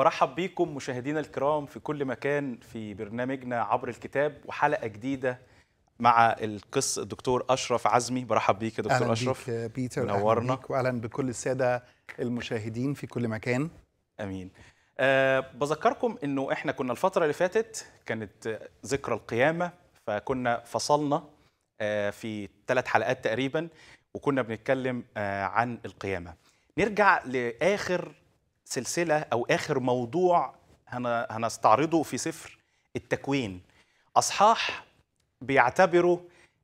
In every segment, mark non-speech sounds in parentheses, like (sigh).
برحب بيكم مشاهدينا الكرام في كل مكان في برنامجنا عبر الكتاب وحلقة جديدة مع القس الدكتور أشرف عزمي. برحب بيك يا دكتور أهلا أشرف. بيك بيتر. منورنا. بيك وأهلا بكل السادة المشاهدين في كل مكان. آمين. أه بذكركم إنه إحنا كنا الفترة اللي فاتت كانت ذكرى القيامة فكنا فصلنا آه، في ثلاث حلقات تقريبا وكنا بنتكلم آه، عن القيامة. نرجع لآخر سلسلة أو آخر موضوع هن- هنستعرضه في سفر التكوين. أصحاح بيعتبروا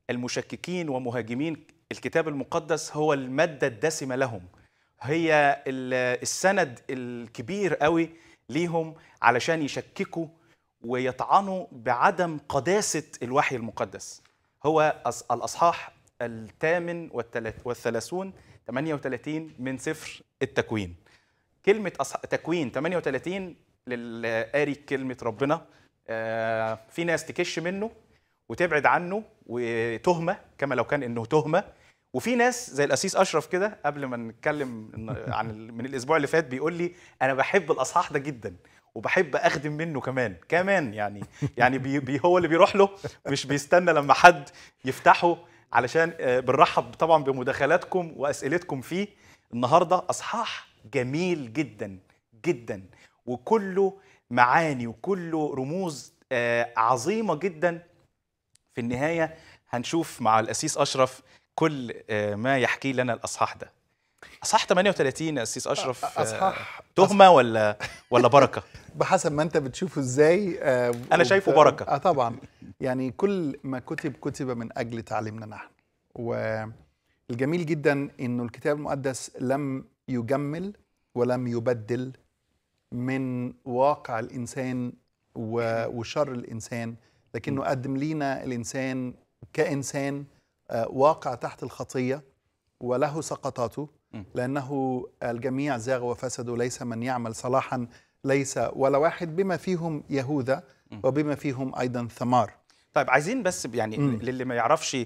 المشككين ومهاجمين الكتاب المقدس هو المادة الدسمة لهم. هي ال- السند الكبير قوي ليهم علشان يشككوا ويطعنوا بعدم قداسة الوحي المقدس. هو الأصحاح الثامن والثلاث- والثلاثون 38 من سفر التكوين. كلمة أصح... تكوين 38 للقاري كلمة ربنا. آه، في ناس تكش منه وتبعد عنه وتهمة كما لو كان إنه تهمة. وفي ناس زي الأسيس أشرف كده قبل ما نتكلم (laughs) عن من الأسبوع اللي فات بيقول لي أنا بحب الأصحاح ده جدا وبحب أخدم منه كمان. كمان يعني يعني بي بي هو اللي بيروح له مش بيستنى لما حد يفتحه علشان آه، بنرحب طبعا بمداخلاتكم وأسئلتكم فيه. النهارده أصحاح جميل جدا جدا. وكله معاني وكله رموز آه، عظيمة جدا. في النهاية هنشوف مع الأسيس أشرف كل آه، ما يحكي لنا الأصحاح ده. أصحاح 38 يا أسيس أشرف آه، أصحاح تهمة ولا ولا بركة؟ (laughs) بحسب ما أنت بتشوفه إزاي آه، وب- شايفه بركة. آه طبعا. يعني كل ما كتب كتب من أجل تعليمنا نحن. والجميل جدا إنه الكتاب المقدس لم يجمل ولم يبدل من واقع الإنسان و- وشر الإنسان لكنه قدم لينا الإنسان كإنسان آه، واقع تحت الخطية وله سقطاته م. لأنه الجميع زاغ وفسدوا ليس من يعمل صلاحا ليس ولا واحد بما فيهم يهوذا. وبما فيهم أيضا ثمار طيب عايزين بس يعني مم. للي ما يعرفش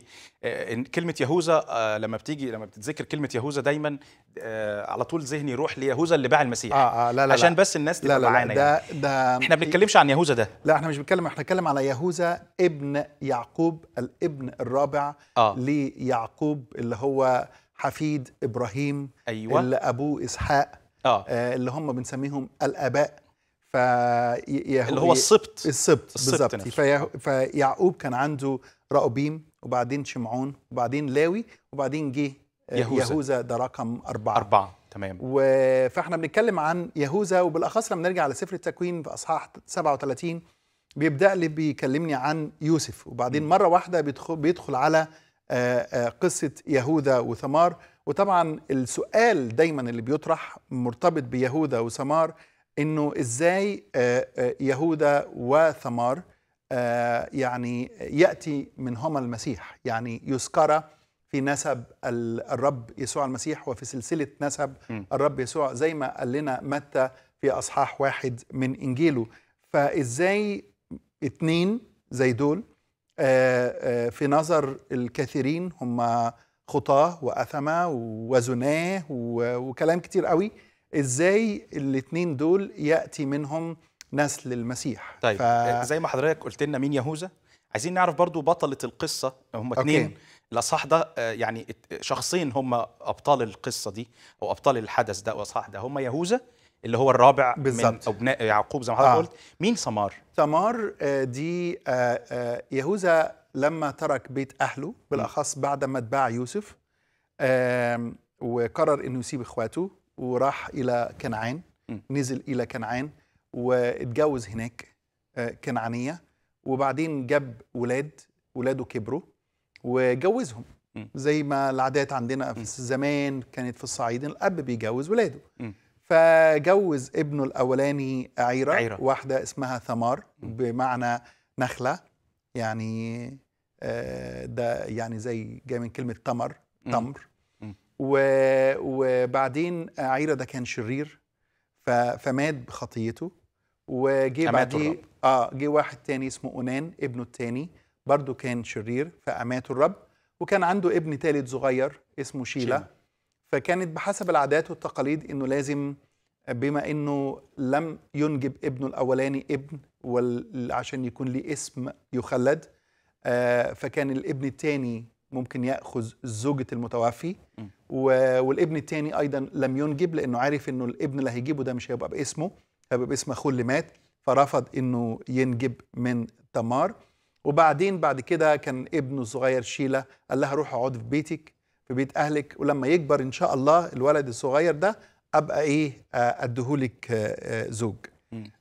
آه، إن كلمة يهوذا آه، لما بتيجي لما بتتذكر كلمة يهوذا دايما آه، على طول ذهني يروح ليهوذا اللي باع المسيح. آه آه لا لا عشان بس الناس تبقى معانا يعني. ده ده إحنا بنتكلمش عن يهوذا ده. لا إحنا مش بنتكلم إحنا بنتكلم على يهوذا ابن يعقوب الابن الرابع آه. ليعقوب اللي هو حفيد إبراهيم أيوه. اللي أبوه إسحاق آه، اللي هم بنسميهم الآباء. ف اللي هو السبط السبط السبط بالظبط. فيعقوب كان عنده راؤوبيم وبعدين شمعون وبعدين لاوي وبعدين جه يهوذا. يهوذا ده رقم أربعة. أربعة. تمام. و- فاحنا بنتكلم عن يهوذا وبالأخص لما نرجع لسفر التكوين في أصحاح 37 بيبدأ لي بيكلمني عن يوسف. وبعدين مرة واحدة بيدخل بيدخل على آه، آه، قصة يهوذا وثمار. وطبعا السؤال دايما اللي بيطرح مرتبط بيهوذا وثمار إنه إزاي آه، آه، يهوذا وثمار آه، يعني يأتي منهما المسيح. يعني يذكر في نسب ال- الرب يسوع المسيح وفي سلسلة نسب. الرب يسوع زي ما قال لنا متى في أصحاح واحد من إنجيله. فإزاي اتنين زي دول في نظر الكثيرين هم خطاه وأثمة وزناه وكلام كتير قوي. إزاي الاتنين دول يأتي منهم نسل المسيح طيب ف... آه، زي ما حضرتك قلت لنا مين يهوذا عايزين نعرف برضو بطلة القصة هم اتنين. الأصحاح ده آه، يعني شخصين هم أبطال القصة دي أو أبطال الحدث ده والأصحاح ده هم يهوذا اللي هو الرابع من بالظبط. أبناء يعقوب زي ما حضرتك آه. قلت مين ثمار ثمار آه، دي آه، يهوذا لما ترك بيت أهله بالأخص بعد ما اتباع يوسف وقرر إنه يسيب إخواته وراح إلى كنعان. نزل إلى كنعان واتجوز هناك آه، كنعانية وبعدين جاب ولاد ولاده كبروا وجوزهم. زي ما العادات عندنا في زمان كانت في الصعيد الأب بيجوز ولاده. فجوز ابنه الأولاني عيرة, عيرة. واحدة اسمها ثمار بمعنى نخلة يعني آه، ده يعني زي جاي من كلمة تمر. تمر وبعدين عيرة ده كان شرير فمات بخطيته وجه أماته بعديه. آه جه واحد تاني اسمه أونان ابنه التاني برضه كان شرير فاماته الرب وكان عنده ابن تالت صغير اسمه شيلا شيلا. فكانت بحسب العادات والتقاليد إنه لازم بما إنه لم ينجب ابنه الأولاني ابن وال- عشان يكون ليه اسم يخلد آه، فكان الابن الثاني ممكن يأخذ زوجة المتوفي. والابن الثاني أيضا لم ينجب لأنه عارف إنه الابن اللي هيجيبه ده مش هيبقى باسمه هيبقى باسم أخوه اللي مات فرفض إنه ينجب من تمار. وبعدين بعد كده كان ابنه الصغير شيلة قال لها روح اقعد في بيتك في بيت أهلك. ولما يكبر إن شاء الله الولد الصغير ده أبقى إيه آه، أديهولك آه، آه، زوج.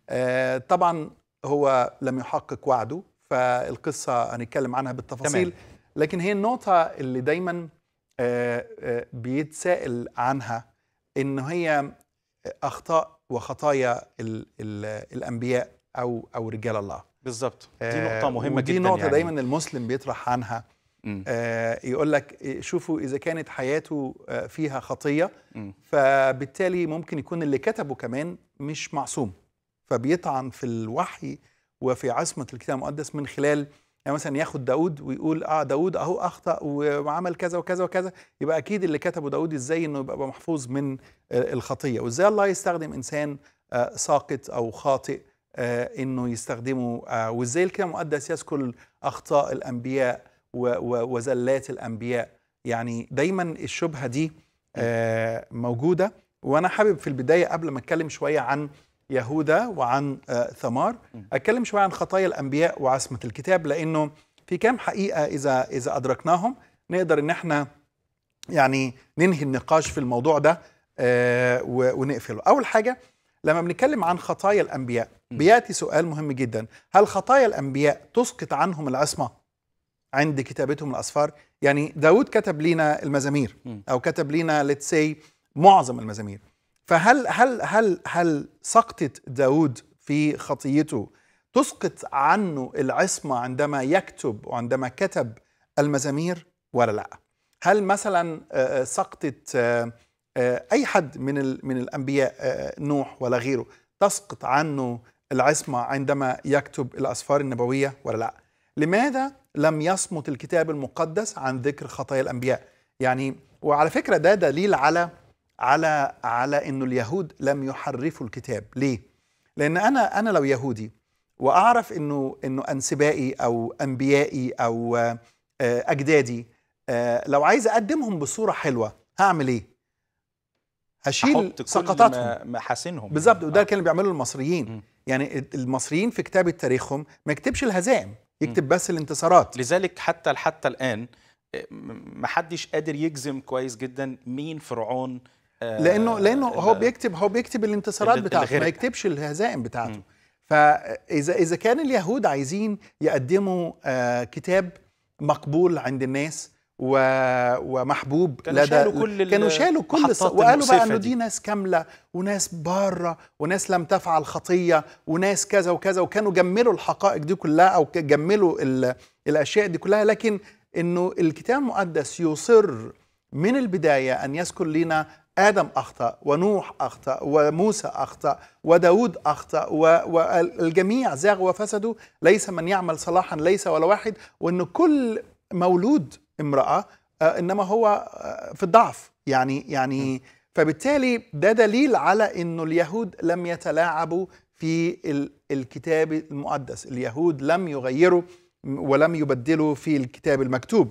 آه، طبعا هو لم يحقق وعده فالقصة هنتكلم عنها بالتفاصيل. تمام. لكن هي النقطة اللي دايما آه، آه، بيتسائل عنها إن هي أخطاء وخطايا ال ال الأنبياء أو أو رجال الله بالظبط دي آه، نقطة مهمة ودي جدا نقطة يعني. دايما المسلم بيطرح عنها. آه، يقول لك شوفوا إذا كانت حياته فيها خطية مم. فبالتالي ممكن يكون اللي كتبه كمان مش معصوم فبيطعن في الوحي وفي عصمة الكتاب المقدس من خلال يعني مثلا ياخد داود ويقول آه داود أهو أخطأ وعمل كذا وكذا وكذا. يبقى أكيد اللي كتبه داود إزاي إنه يبقى محفوظ من الخطية؟ وإزاي الله يستخدم إنسان آه، ساقط أو خاطئ آه، إنه يستخدمه آه، وإزاي الكتاب المقدس يذكر اخطاء الأنبياء وزلات الأنبياء؟ يعني دايما الشبهة دي موجودة. وأنا حابب في البداية قبل ما أتكلم شوية عن يهوذا وعن آه، ثمار. أتكلم شوية عن خطايا الأنبياء وعصمه الكتاب لأنه في كام حقيقة إذا إذا أدركناهم. نقدر إن إحنا يعني ننهي النقاش في الموضوع ده آه، ونقفله. أول حاجة لما بنتكلم عن خطايا الأنبياء. بيأتي سؤال مهم جدا. هل خطايا الأنبياء تسقط عنهم العصمة عند كتابتهم الاسفار يعني داود كتب لنا المزامير. أو كتب لنا ليتس معظم المزامير. فهل هل هل هل سقطت داود في خطيته؟ تسقط عنه العصمه عندما يكتب وعندما كتب المزامير ولا لا؟ هل مثلا آه، آه، سقطت آه، أي حد من من الأنبياء آه، نوح ولا غيره تسقط عنه العصمه عندما يكتب الأسفار النبوية ولا لا؟ لماذا لم يصمت الكتاب المقدس عن ذكر خطايا الأنبياء؟ يعني وعلى فكرة ده دليل على على على إنه اليهود لم يحرفوا الكتاب. ليه؟ لأن أنا أنا لو يهودي وأعرف إنه إنه أنسبائي أو أنبيائي أو آه، أجدادي آه، لو عايز أقدمهم بصورة حلوة هعمل إيه؟ هشيل سقطاتهم. محاسنهم بالظبط وده آه. كان اللي بيعمله المصريين. مم. يعني المصريين في كتابه تاريخهم ما يكتبش الهزائم يكتب بس الانتصارات. لذلك حتى حتى الآن ما حدش قادر يجزم كويس جدا مين فرعون لأنه لأنه هو بيكتب هو بيكتب الانتصارات بتاعته ما. يكتبش الهزائم بتاعته مم. فاذا اذا كان اليهود عايزين يقدموا آه كتاب مقبول عند الناس و... ومحبوب كانوا شالوا كل كانوا شالوا كل الص... وقالوا بقى إنه دي. ناس كاملة وناس بارة وناس لم تفعل خطية وناس كذا وكذا وكانوا جملوا الحقائق دي كلها أو جملوا ال... الأشياء دي كلها لكن إنه الكتاب المقدس يصر من البداية أن يذكر لنا آدم أخطأ ونوح أخطأ وموسى أخطأ وداود و- والجميع زاغوا وفسدوا. ليس من يعمل صلاحا ليس ولا واحد وإن كل مولود امرأة آه، إنما هو آه، في الضعف. يعني يعني فبالتالي ده دليل على انه اليهود لم يتلاعبوا في ال- الكتاب المقدس. اليهود لم يغيروا ولم يبدلوا في الكتاب المكتوب.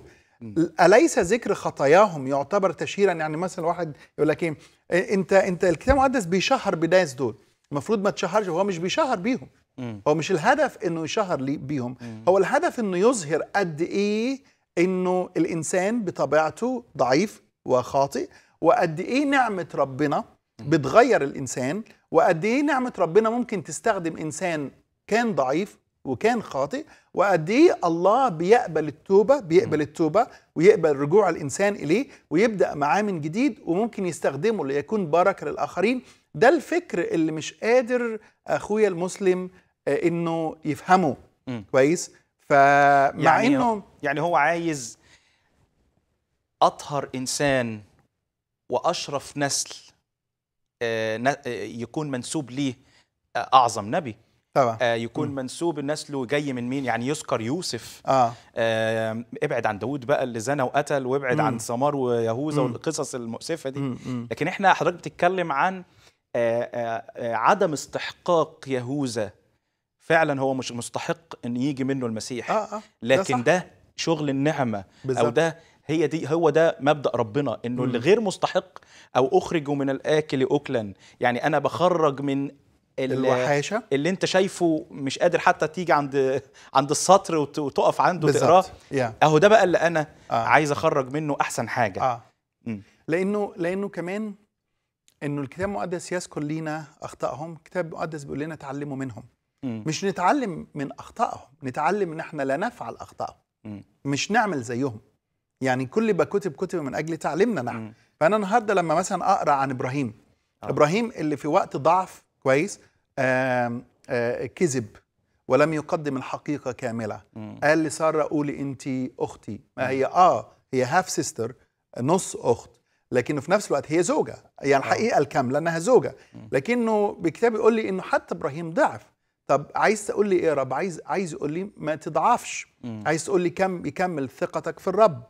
أليس ذكر خطاياهم يعتبر تشهيرا؟ يعني مثلا واحد يقول لك إيه إيه، أنت أنت الكتاب المقدس بيشهر بالناس دول. المفروض ما تشهرش هو مش بيشهر بيهم. هو مش الهدف إنه يشهر لي- بيهم. هو الهدف إنه يظهر قد إيه إنه الإنسان بطبيعته ضعيف وخاطئ وقد إيه نعمة ربنا بتغير الإنسان وقد إيه نعمة ربنا ممكن تستخدم إنسان كان ضعيف وكان خاطئ وقد إيه الله بيقبل التوبة بيقبل التوبة ويقبل رجوع الإنسان إليه ويبدأ معاه من جديد وممكن يستخدمه ليكون بركه للآخرين. ده الفكر اللي مش قادر أخويا المسلم آه، إنه يفهمه. مم. كويس؟ فمع يعني إنه يعني هو عايز أطهر إنسان وأشرف نسل آه، آه، يكون منسوب ليه أعظم نبي. طبعا آه، يكون منسوب نسله جاي من مين يعني يذكر يوسف آه آه، ابعد عن داود بقى اللي زنى وقتل وابعد مم. عن ثمار ويهوذا. والقصص المؤسفة دي م- م. لكن إحنا حضرتك بتتكلم عن آه، آه، آه، عدم استحقاق يهوذا فعلا هو مش مستحق إن يجي منه المسيح آه آه لكن صح. ده شغل النعمة أو بالظبط. ده هي دي هو ده مبدأ ربنا إنه اللي. غير مستحق أو اخرج من الآكل اكلا يعني أنا بخرج من الوحاشة اللي انت شايفه مش قادر حتى تيجي عند عند السطر وت- وتقف عنده تقراه يا اهو ده بقى اللي أنا آه. عايز اخرج منه احسن حاجة مم. لأنه لأنه كمان انه الكتاب المقدس يذكر لينا أخطائهم الكتاب المقدس بيقول لنا تعلموا منهم مم. مش نتعلم من أخطائهم نتعلم إن إحنا لا نفعل أخطائهم مم. مش نعمل زيهم يعني كل ما كتب كتب من أجل تعليمنا نحن. فأنا النهارده لما مثلا أقرأ عن إبراهيم آه. إبراهيم اللي في وقت ضعف كويس آه، كذب ولم يقدم الحقيقة كاملة. مم. قال لساره قولي أنت أختي. ما هي؟ آه هي half sister نص أخت. لكنه في نفس الوقت هي زوجة. يعني الحقيقة الكامله انها زوجة. لكنه بكتاب يقول لي إنه حتى إبراهيم ضعف. طب عايز تقول لي إيه يا رب؟ عايز عايز يقول لي ما تضعفش. مم. عايز تقول لي كم يكمل ثقتك في الرب.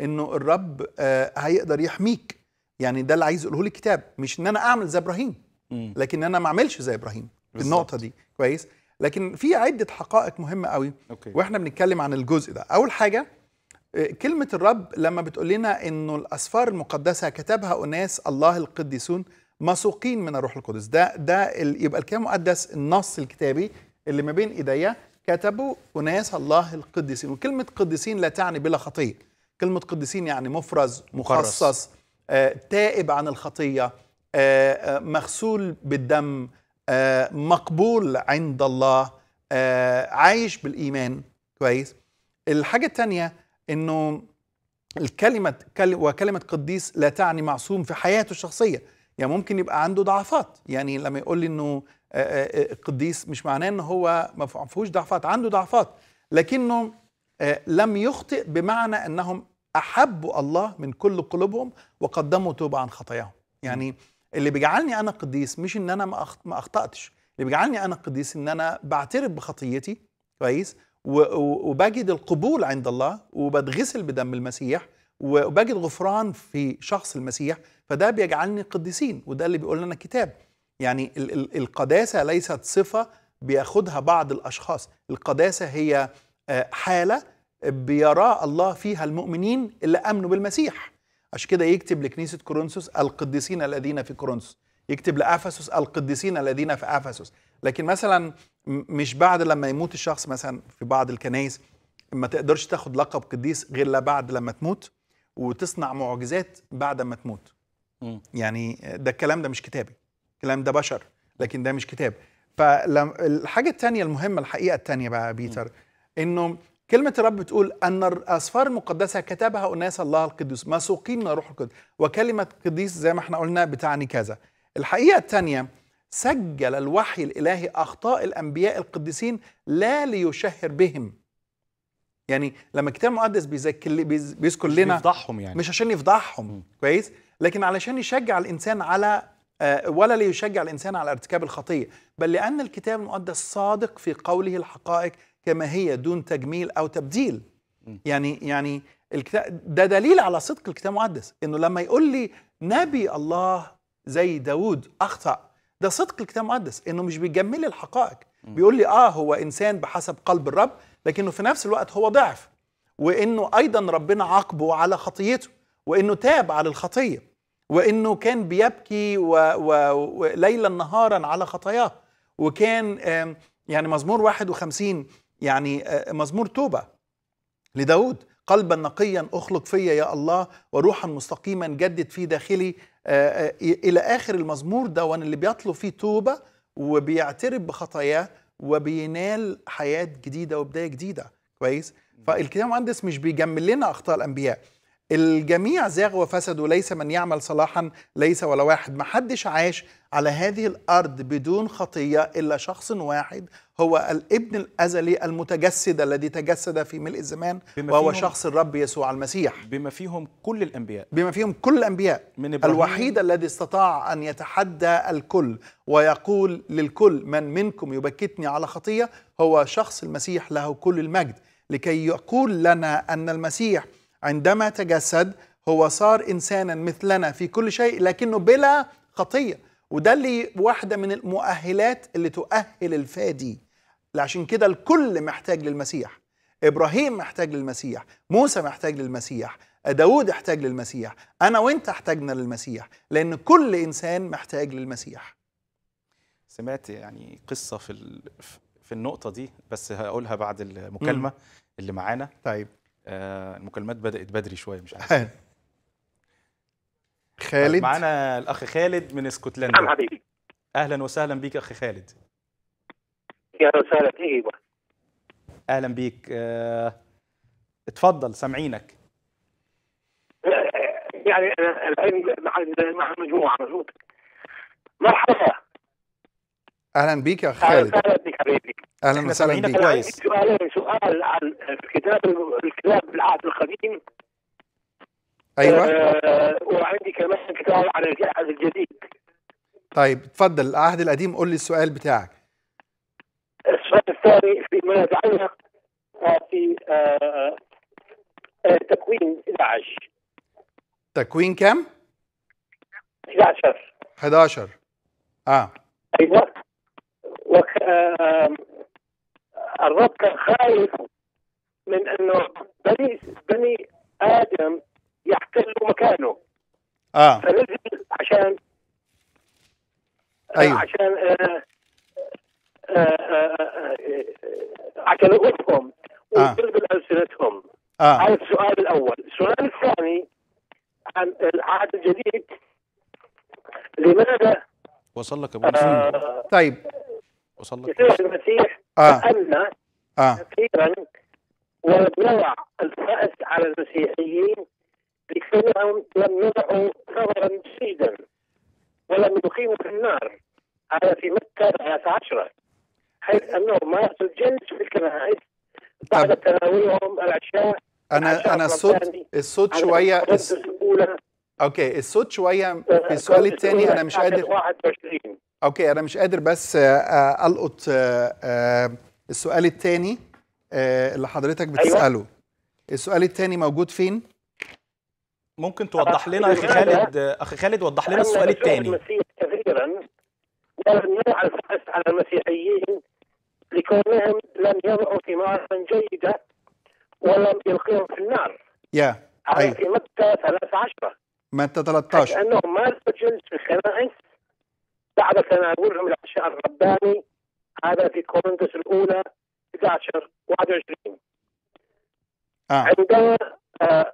إنه الرب آه هيقدر يحميك. يعني ده اللي عايز يقوله لي الكتاب مش إن أنا أعمل زي إبراهيم. مم. لكن أنا ما أعملش زي إبراهيم في. النقطة دي. كويس؟ لكن في عدة حقائق مهمة قوي. أوكي. وإحنا بنتكلم عن الجزء ده. أول حاجة آه، كلمة الرب لما بتقول لنا إنه الأسفار المقدسة كتبها أناس الله القديسون مسوقين من الروح القدس. ده ده يبقى الكتاب المقدس النص الكتابي اللي ما بين إيديا كتبوا أناس الله القديسين. وكلمة قديسين لا تعني بلا خطية. كلمة قديسين يعني مفرز. مخصص آه، تائب عن الخطية. مغسول بالدم آه، مقبول عند الله آه، عايش بالإيمان. كويس. الحاجة الثانية إنه الكلمة كل- وكلمة قديس لا تعني معصوم في حياته الشخصية. يعني ممكن يبقى عنده ضعفات. يعني لما يقول لي آه، آه، آه، قديس مش معناه إن هو ما فيهوش ضعفات عنده ضعفات. لكنه آه، لم يخطئ بمعنى إنهم أحبوا الله من كل قلوبهم وقدموا توبة عن خطاياهم. يعني اللي بيجعلني أنا قديس مش إن أنا ما أخطأتش. اللي بيجعلني أنا قديس إن أنا بعترف بخطيتي كويس؟ وبجد القبول عند الله وبتغسل بدم المسيح وبجد غفران في شخص المسيح فده بيجعلني قديسين وده اللي بيقول لنا الكتاب. يعني ال- ال- القداسة ليست صفة بياخدها بعض الأشخاص. القداسة هي آه، حالة بيرى الله فيها المؤمنين اللي امنوا بالمسيح. عشان كده يكتب لكنيسة كورنثوس القديسين الذين في كورنثوس. يكتب لأفسس القديسين الذين في أفسس. لكن مثلا م- مش بعد لما يموت الشخص مثلا في بعض الكنائس ما تقدرش تاخد لقب قديس غير لا بعد لما تموت وتصنع معجزات بعد ما تموت. مم. يعني ده الكلام ده مش كتابي. الكلام ده بشر لكن ده مش كتاب. فالحاجة التانية المهمة الحقيقة التانية بقى بيتر إنه كلمة الرب بتقول أن الأسفار المقدسة كتبها أناس الله القدوس مسوقين من الروح القدس وكلمة قديس زي ما إحنا قلنا بتعني كذا. الحقيقة التانية سجل الوحي الإلهي أخطاء الأنبياء القديسين لا ليشهر بهم. يعني لما الكتاب المقدس بيذكر بيذكر لنا بيفضحهم يعني. مش عشان يفضحهم. كويس؟ لكن علشان يشجع الإنسان على آه، ولا ليشجع الإنسان على ارتكاب الخطية بل لأن الكتاب المقدس صادق في قوله الحقائق كما هي دون تجميل أو تبديل. يعني يعني الكتاب ده دليل على صدق الكتاب المقدس إنه لما يقول لي نبي الله زي داود أخطأ ده صدق الكتاب المقدس إنه مش بيجمل الحقائق. بيقول لي آه هو إنسان بحسب قلب الرب لكنه في نفس الوقت هو ضعف وإنه أيضا ربنا عاقبه على خطيته وإنه تاب على الخطية وإنه كان بيبكي و- و- وليلا نهارا على خطاياه وكان يعني مزمور 51 يعني آه، مزمور توبة لداود. قلبا نقيا أخلق فيا يا الله وروحا مستقيما جدد في داخلي. آه، آه، إلى آخر المزمور ده وان اللي بيطلب فيه توبة وبيعترف بخطاياه وبينال حياة جديدة وبداية جديدة. كويس؟ فالكتاب المقدس مش بيجمل لنا أخطاء الأنبياء. الجميع زاغ وفسدوا ليس من يعمل صلاحا ليس ولا واحد. ما حدش عاش على هذه الأرض بدون خطية إلا شخص واحد هو الابن الأزلي المتجسد الذي تجسد في ملء الزمان وهو شخص الرب يسوع المسيح. بما فيهم كل الأنبياء. بما فيهم كل الأنبياء. من الوحيد الذي استطاع أن يتحدى الكل ويقول للكل من منكم يبكتني على خطية هو شخص المسيح له كل المجد. لكي يقول لنا أن المسيح عندما تجسد هو صار إنسانا مثلنا في كل شيء لكنه بلا خطية. وده اللي واحدة من المؤهلات اللي تؤهل الفادي. عشان كده الكل محتاج للمسيح. إبراهيم محتاج للمسيح. موسى محتاج للمسيح. داود احتاج للمسيح. أنا وأنت احتاجنا للمسيح لأن كل إنسان محتاج للمسيح. سمعت يعني قصة في ال- في النقطة دي بس هقولها بعد المكالمة اللي معانا. طيب. المكالمات بدأت بدري شوية مش عارف خالد؟ طيب، خالد معانا الأخ خالد من نعم اسكتلندا حبيبي. أهلا وسهلا بيك أخي خالد. يا وسهلا أيوه أهلا بيك. آه، اتفضل سامعينك. يعني أنا الحين مع مجموعة مظبوط مرحبا. أهلا بيك يا أهلا خالد. وسهلا بك حبيبي. أهلا وسهلا بيك. كويس. سؤالين سؤال عن الكتاب الكتاب بالعهد القديم. أيوه. آه وعندي كمان كتاب عن العهد الجديد. طيب اتفضل. العهد القديم قول لي السؤال بتاعك. السؤال الثاني فيما يتعلق في آه، آه، تكوين 11 تكوين كام؟ 11 11 آه. أيوه. آه، الرب كان خايف من إنه بني بني آدم يحتلوا مكانه. آه. فنزل عشان آه، أيوة. عشان آه، آه، آه، آه، عشان يوقفهم آه. ويقلب السنتهم آه. هذا السؤال الأول، السؤال الثاني عن العهد الجديد. لماذا؟ وصل لك أبو آه، طيب. وصل لك يصير المسيح آه. أن آه. كثيرا يضع الفأس على المسيحيين لكونهم لم يضعوا ثمرا جيدا ولم يقيموا في النار. هذا في مكة 13 حيث أنهم مارسوا الجنس في الكنائس بعد تناولهم العشاء أنا أنا الصوت الصوت الأولى. okay الصوت شوية في السؤال الثاني أنا مش قادر 21 okay أنا مش قادر بس آه، آه، القط آه، آه، السؤال الثاني اللي حضرتك بتساله السؤال الثاني موجود فين ممكن توضح لنا يا أخي؟ خالد آه، أخي خالد وضح لنا السؤال الثاني المسيح كثيرا الفأس على المسيحيين لكونهم لم يضعوا ثمارا جيدة ولم يلقيهم في النار يا هذا أيوة. في مكة 13 متى 13 لأنهم مارسوا الجنس في الكنائس بعد تناولهم العشاء الرباني هذا في كورنثوس الأولى 11 21 آه. عندما آه،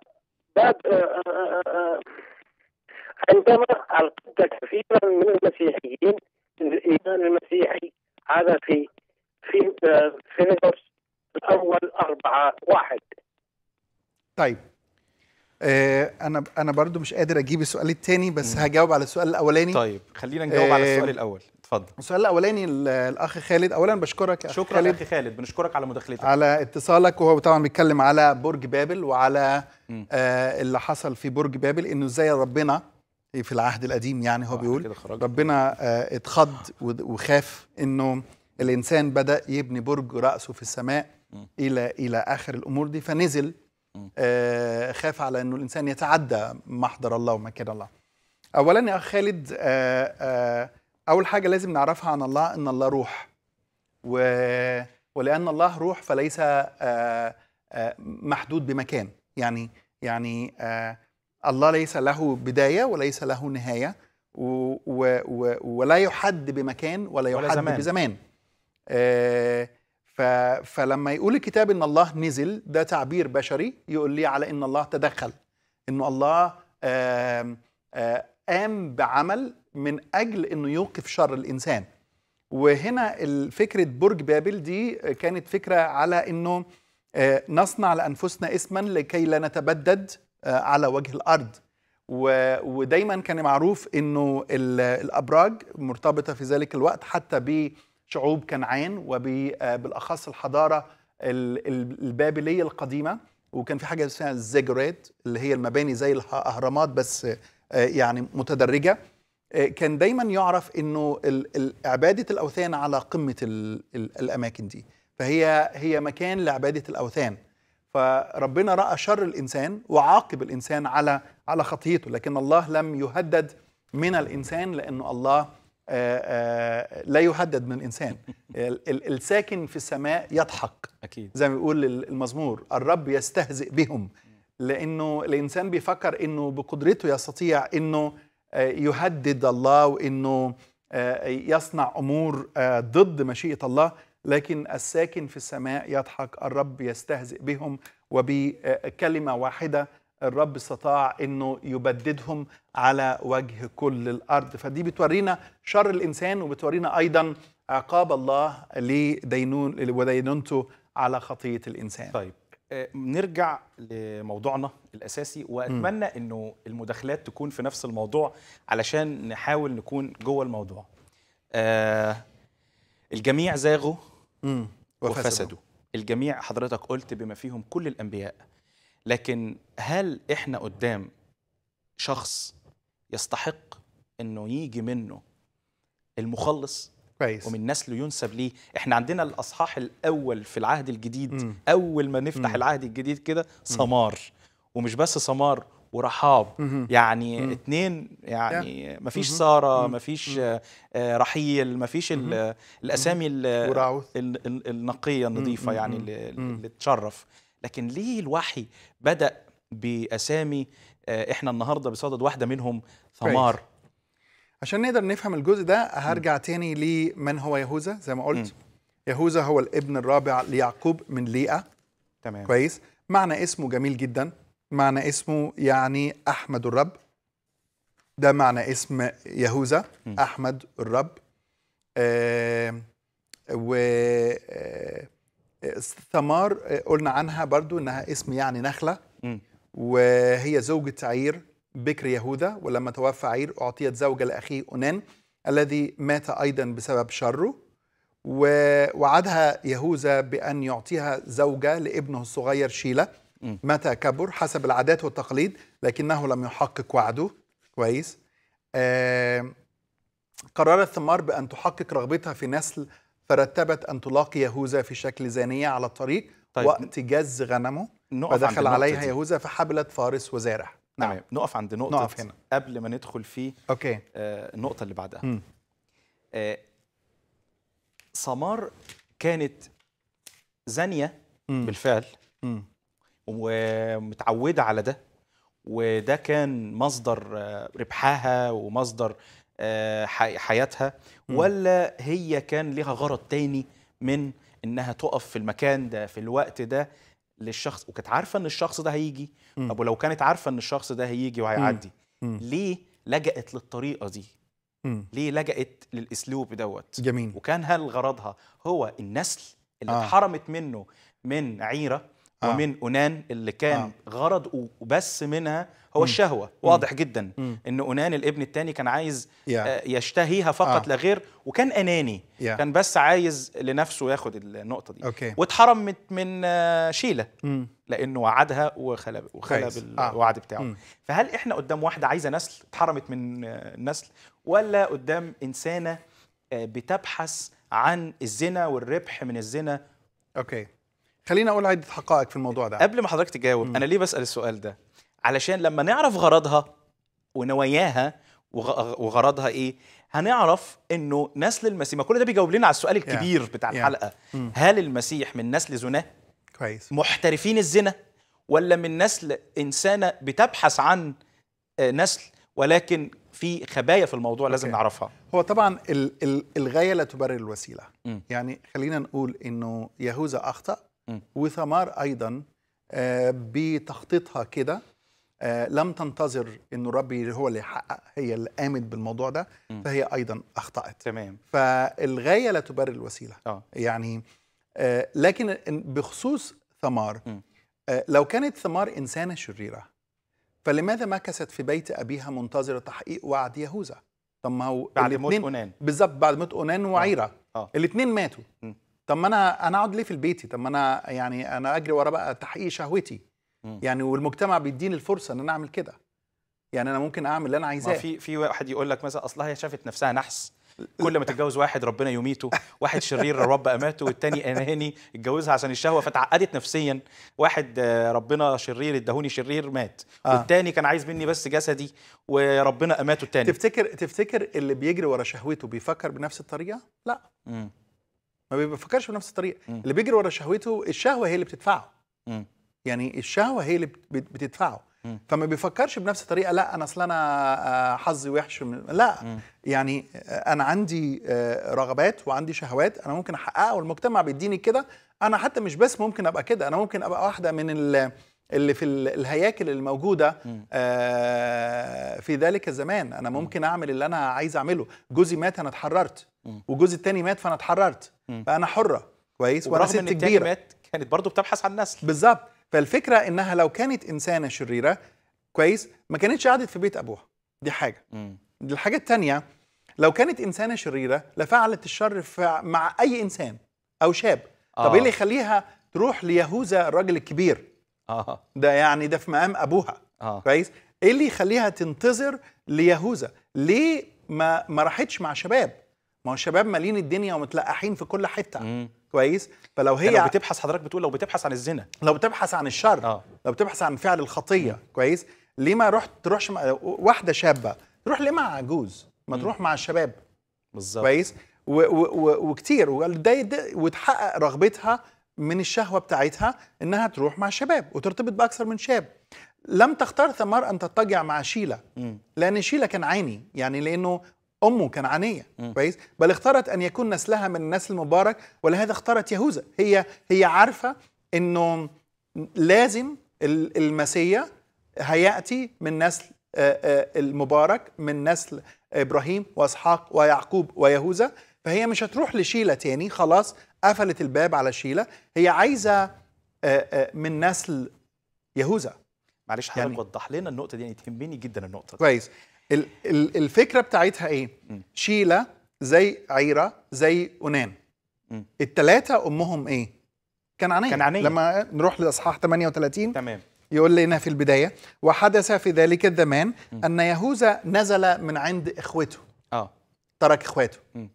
باب آه، آه، آه، عندما ارتد كثيرا من المسيحيين من الإيمان المسيحي هذا في في آه، فيليبوس الأول أربعة واحد. طيب. آه، أنا أنا برضو مش قادر أجيب السؤال الثاني بس هجاوب على السؤال الأولاني. طيب خلينا نجاوب على آه، السؤال الأول. اتفضل. السؤال الأولاني ال- الأخ خالد. اولا بشكرك شكرا خالد. أخي خالد. بنشكرك على مداخلتك. على اتصالك وهو طبعا بيتكلم على برج بابل وعلى مم. آه اللي حصل في برج بابل. إنه إزاي ربنا في العهد القديم يعني هو آه، بيقول. ربنا آه اتخض وخاف إنه الإنسان بدأ يبني برج رأسه في السماء مم. إلى إلى آخر الأمور دي. فنزل مم. آه خاف على إنه الإنسان يتعدى محضر الله ومكان الله. اولا يا اخ خالد آه آه أول حاجة لازم نعرفها عن الله إن الله روح. و ولأن الله روح فليس آه آه محدود بمكان. يعني يعني آه الله ليس له بداية وليس له نهاية. و و ولا يحد بمكان ولا ولا يحد زمان. بزمان. آه فلما يقول الكتاب إن الله نزل ده تعبير بشري يقول لي على إن الله تدخل إنه الله قام بعمل من أجل إنه يوقف شر الإنسان. وهنا فكرة برج بابل دي كانت فكرة على إنه نصنع لأنفسنا اسما لكي لا نتبدد على وجه الأرض. ودايما كان معروف إنه ال- الأبراج مرتبطة في ذلك الوقت حتى بشعوب كنعان وبالاخص الحضارة ال- ال- البابلية القديمة. وكان في حاجة اسمها الزيجورات اللي هي المباني زي الأهرامات بس آه، يعني متدرجة. آه، كان دايما يعرف إنه عبادة الأوثان على قمة ال- ال- الأماكن دي. فهي هي مكان لعبادة الأوثان. فربنا رأى شر الإنسان وعاقب الإنسان على على خطيته لكن الله لم يهدد من الإنسان لأنه الله آه، آه، لا يهدد من إنسان. (laughs) ال- ال- الساكن في السماء يضحك. أكيد. زي ما بيقول المزمور الرب يستهزئ بهم. لأنه الإنسان بيفكر إنه بقدرته يستطيع إنه آه، يهدد الله وإنه آه، يصنع أمور آه، ضد مشيئة الله. لكن الساكن في السماء يضحك الرب يستهزئ بهم. وبكلمه واحدة الرب استطاع إنه يبددهم على وجه كل الأرض. فدي بتورينا شر الإنسان وبتورينا أيضا عقاب الله لدينون ودينونته على خطية الإنسان. طيب آه، نرجع لموضوعنا الأساسي وأتمنى إنه المداخلات تكون في نفس الموضوع علشان نحاول نكون جوه الموضوع. آه الجميع زاغوا مم. وفسدوا. الجميع حضرتك قلت بما فيهم كل الأنبياء. لكن هل إحنا قدام شخص يستحق إنه يجي منه المخلص كويس ومن نسله ينسب ليه إحنا عندنا الأصحاح الأول في العهد الجديد مم. أول ما نفتح مم. العهد الجديد كده سمار ومش بس سمار ورحاب مهم. يعني مم. اتنين يعني مفيش. سارة مم. مفيش آه، رحيل مفيش ال- الأسامي النقية النظيفة مم. يعني مم. مم. اللي تشرف لكن ليه الوحي بدأ بأسامي آه، إحنا النهارده بصدد واحدة منهم ثمار. عشان نقدر نفهم الجزء ده هرجع تاني لمن هو يهوذا زي ما قلت. يهوذا هو الابن الرابع ليعقوب من ليئة. تمام. كويس. معنى اسمه جميل جدا. معنى اسمه يعني أحمد الرب. ده معنى اسم يهوذا م. أحمد الرب. آه و آه ثمار آه، قلنا عنها برضو إنها اسم يعني نخلة. مم. وهي زوجة عير بكر يهوذا ولما توفى عير أعطيت زوجة لأخيه أونان الذي مات أيضا بسبب شره. ووعدها يهوذا بأن يعطيها زوجة لابنه الصغير شيلة. متى كبر؟ حسب العادات والتقاليد لكنه لم يحقق وعده. كويس. آه قررت ثمار بأن تحقق رغبتها في نسل فرتبت أن تلاقي يهوذا في شكل زانية على الطريق طيب. وقت جز غنمه فدخل النقطة عليها. يهوذا فحبلت فارس وزارع تمام نقف عند نقطة نقف هنا. قبل ما ندخل في أوكي آه، النقطة اللي بعدها. آه، سمار كانت زانية مم. بالفعل مم. ومتعودة على ده وده كان مصدر آه، ربحها ومصدر حياتها مم. ولا هي كان لها غرض تاني من إنها تقف في المكان ده في الوقت ده للشخص وكانت عارفة إن الشخص ده هيجي. طب ولو كانت عارفة إن الشخص ده هيجي وهيعدي. ليه لجأت للطريقة دي. ليه لجأت للأسلوب دوت جميل وكان هل غرضها هو النسل اللي آه. آه. اتحرمت منه من عيرة آه. ومن أونان اللي كان آه. آه. غرض وبس منها هو مم. الشهوة واضح جدا مم. إن أونان الابن الثاني كان عايز يا آه، يشتهيها فقط آه. لا غير وكان أناني يا كان بس عايز لنفسه ياخد النقطة دي أوكي واتحرم من- آه، شيلة مم. لأنه وعدها وخلى وخلى كويس. بالوعد بتاعه مم. فهل إحنا قدام واحدة عايزة نسل اتحرمت من آه، النسل ولا قدام إنسانة آه، بتبحث عن الزنا والربح من الزنا أوكي خلينا أقول عدة حقائق في الموضوع ده قبل ما حضرتك تجاوب. أنا ليه بسأل السؤال ده علشان لما نعرف غرضها ونواياها وغ- وغرضها إيه هنعرف إنه نسل المسيح ما كل ده بيجاوب لنا على السؤال الكبير بتاع Yeah. الحلقة مم. هل المسيح من نسل زناه كويس محترفين الزنا ولا من نسل إنسانة بتبحث عن آه، نسل ولكن في خبايا في الموضوع لازم أوكي. نعرفها هو طبعا ال ال الغاية لا تبرر الوسيلة مم. يعني خلينا نقول إنه يهوذا أخطأ. وثمار أيضا آه، بتخطيطها كده آه، لم تنتظر إنه ربي هو اللي يحقق هي اللي قامت بالموضوع ده. فهي أيضا أخطأت. تمام. فالغاية لا تبرر الوسيلة. آه. يعني آه، لكن بخصوص ثمار لو كانت ثمار إنسانة شريرة فلماذا مكثت في بيت أبيها منتظره تحقيق وعد يهوذا؟ طب ما هو بعد موت أونان. بالظبط بعد موت أونان وعيرة. الاثنين ماتوا. مم. طب ما أنا أنا أقعد ليه في البيت طب ما أنا يعني أنا أجري ورا بقى تحقيق شهوتي. يعني والمجتمع بيديني الفرصة إن أنا أعمل كده. يعني أنا ممكن أعمل اللي أنا ما عايزاه. في في واحد يقول لك مثلا اصلها هي شافت نفسها نحس. كل ما تتجوز واحد ربنا يميته. واحد شرير الرب اماته والتاني أناني. اتجوزها عشان الشهوة فتعقدت نفسيا. واحد آه، ربنا شرير اداهوني شرير مات. آه. والتاني كان عايز مني بس جسدي وربنا أماته التاني. تفتكر تفتكر اللي بيجري ورا شهوته بيفكر بنفس الطريقة؟ لا. مم. ما بيفكرش بنفس الطريقة. اللي بيجري ورا شهوته الشهوة هي اللي بتدفعه مم. يعني الشهوة هي اللي بت- بت- بتدفعه مم. فما بيفكرش بنفس الطريقة لا أنا أصل أنا آه، حظي وحش لا مم. يعني آه، أنا عندي آه، رغبات وعندي شهوات أنا ممكن أحققها والمجتمع بيديني كده أنا حتى مش بس ممكن أبقى كده أنا ممكن أبقى واحدة من ال- اللي في ال- الهياكل الموجوده مم. آه، في ذلك الزمان أنا ممكن أعمل اللي أنا عايز أعمله جوزي مات أنا اتحررت. وجوزي التاني مات فأنا اتحررت فأنا حرة كويس؟ وأنا ست كبيرة. كانت برضه بتبحث عن نسل. بالظبط. فالفكرة إنها لو كانت إنسانة شريرة كويس؟ ما كانتش قعدت في بيت أبوها. دي حاجة. مم. الحاجة الثانية لو كانت إنسانة شريرة لفعلت الشر مع أي إنسان أو شاب طب آه. إيه اللي يخليها تروح ليهوذا الراجل الكبير؟ آه. ده يعني ده في مقام أبوها. آه. كويس؟ إيه اللي يخليها تنتظر ليهوذا؟ ليه ما ما راحتش مع شباب؟ ما هو الشباب مالين الدنيا ومتلقحين في كل حتة. مم. كويس؟ فلو هي لو بتبحث حضرتك بتقول لو بتبحث عن الزنا. لو بتبحث عن الشر آه. لو بتبحث عن فعل الخطية كويس؟ ليه ما رحت تروحش مع واحدة شابة تروح ليه مع عجوز؟ ما مم. تروح مع الشباب. بالظبط. كويس؟ و- و- و- وكتير. وده ده وتحقق رغبتها من الشهوة بتاعتها إنها تروح مع الشباب وترتبط بأكثر من شاب. لم تختار ثمار أن تضطجع مع شيلا مم. لأن شيلا كان عاني. يعني لأنه أمه كان عانيه مم. كويس؟ بل اختارت أن يكون نسلها من النسل المبارك ولهذا اختارت يهوذا. هي هي عارفة إنه لازم ال- المسيا هيأتي من نسل المبارك من نسل إبراهيم وإسحاق ويعقوب ويهوذا. فهي مش هتروح لشيلا تاني خلاص قفلت الباب على شيلا هي عايزة آه، من نسل يهوذا. معلش حضرتك يعني- وضح لنا النقطة دي يعني تهمني جدا النقطة دي. كويس. الفكرة بتاعتها إيه؟ مم. شيلا زي عيرة زي اونان. الثلاثه أمهم إيه؟ كنعانية. كنعانية. لما نروح لإصحاح 38 تمام. يقول لنا في البداية وحدث في ذلك الزمان. أن يهوذا نزل من عند إخوته. آه. ترك إخواته. مم.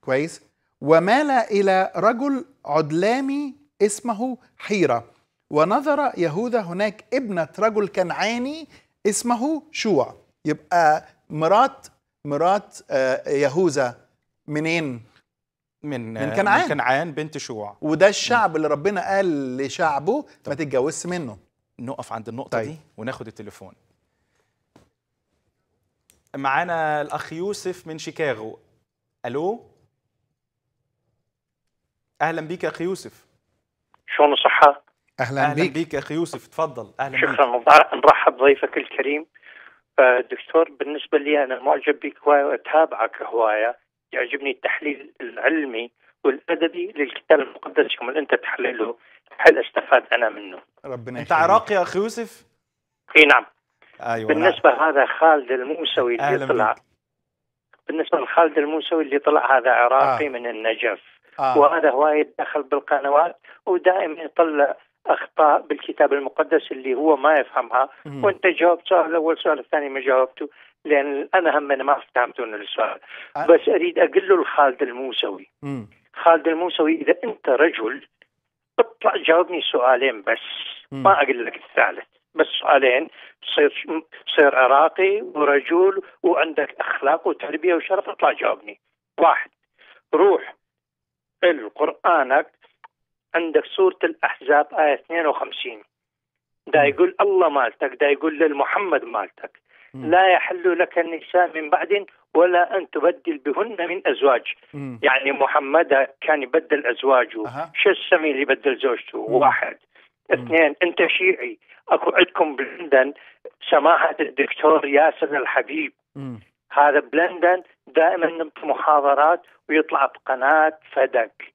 كويس. ومال إلى رجل عدلامي اسمه حيرة. ونظر يهوذا هناك ابنة رجل كنعاني اسمه شوع. يبقى مرات مرات آه، يهوذا منين؟ من من كنعان. من كنعان بنت شوع. وده الشعب اللي ربنا قال لشعبه ما تتجوزش منه. نقف عند النقطة طيب. دي وناخد التليفون. معانا الأخ يوسف من شيكاغو. ألو؟ أهلا بيك يا أخي يوسف. شلون الصحة؟ أهلا, أهلا بيك. بيك يا أخي يوسف. اتفضل أهلا بيك. شكرا نضع- نرحب بضيفك الكريم. آه، دكتور بالنسبة لي أنا معجب بك هواية وأتابعك هواية يعجبني التحليل العلمي والأدبي للكتاب المقدس يوم اللي أنت تحلله حل أستفاد أنا منه ربنا أنت يخليك. عراقي يا أخي يوسف إي نعم أيوه بالنسبة هذا خالد الموسوي اللي طلع بيك. بالنسبة لخالد الموسوي اللي طلع هذا عراقي آه. من النجف آه. وهذا هواية يتدخل بالقنوات ودائما يطلع أخطاء بالكتاب المقدس اللي هو ما يفهمها مم. وأنت جاوبت سؤال الأول السؤال الثاني ما جاوبته لأن أنا هم أنا ما فهمتون السؤال أه. بس أريد أقول له لخالد الموسوي مم. خالد الموسوي إذا أنت رجل اطلع جاوبني سؤالين بس مم. ما أقول لك الثالث بس سؤالين تصير تصير عراقي ورجل وعندك أخلاق وتربية وشرف اطلع جاوبني واحد روح القرانك عندك سورة الأحزاب آية 52 دا يقول الله مالتك دا يقول للمحمد مالتك. لا يحل لك النساء من بعد ولا أن تبدل بهن من أزواج مم. يعني محمد كان يبدل أزواجه أها. شو السمي اللي يبدل زوجته. واحد. اثنين أنت شيعي أكو عندكم بلندن سماحة الدكتور ياسر الحبيب. هذا بلندن دائما في محاضرات ويطلع بقناة فدك.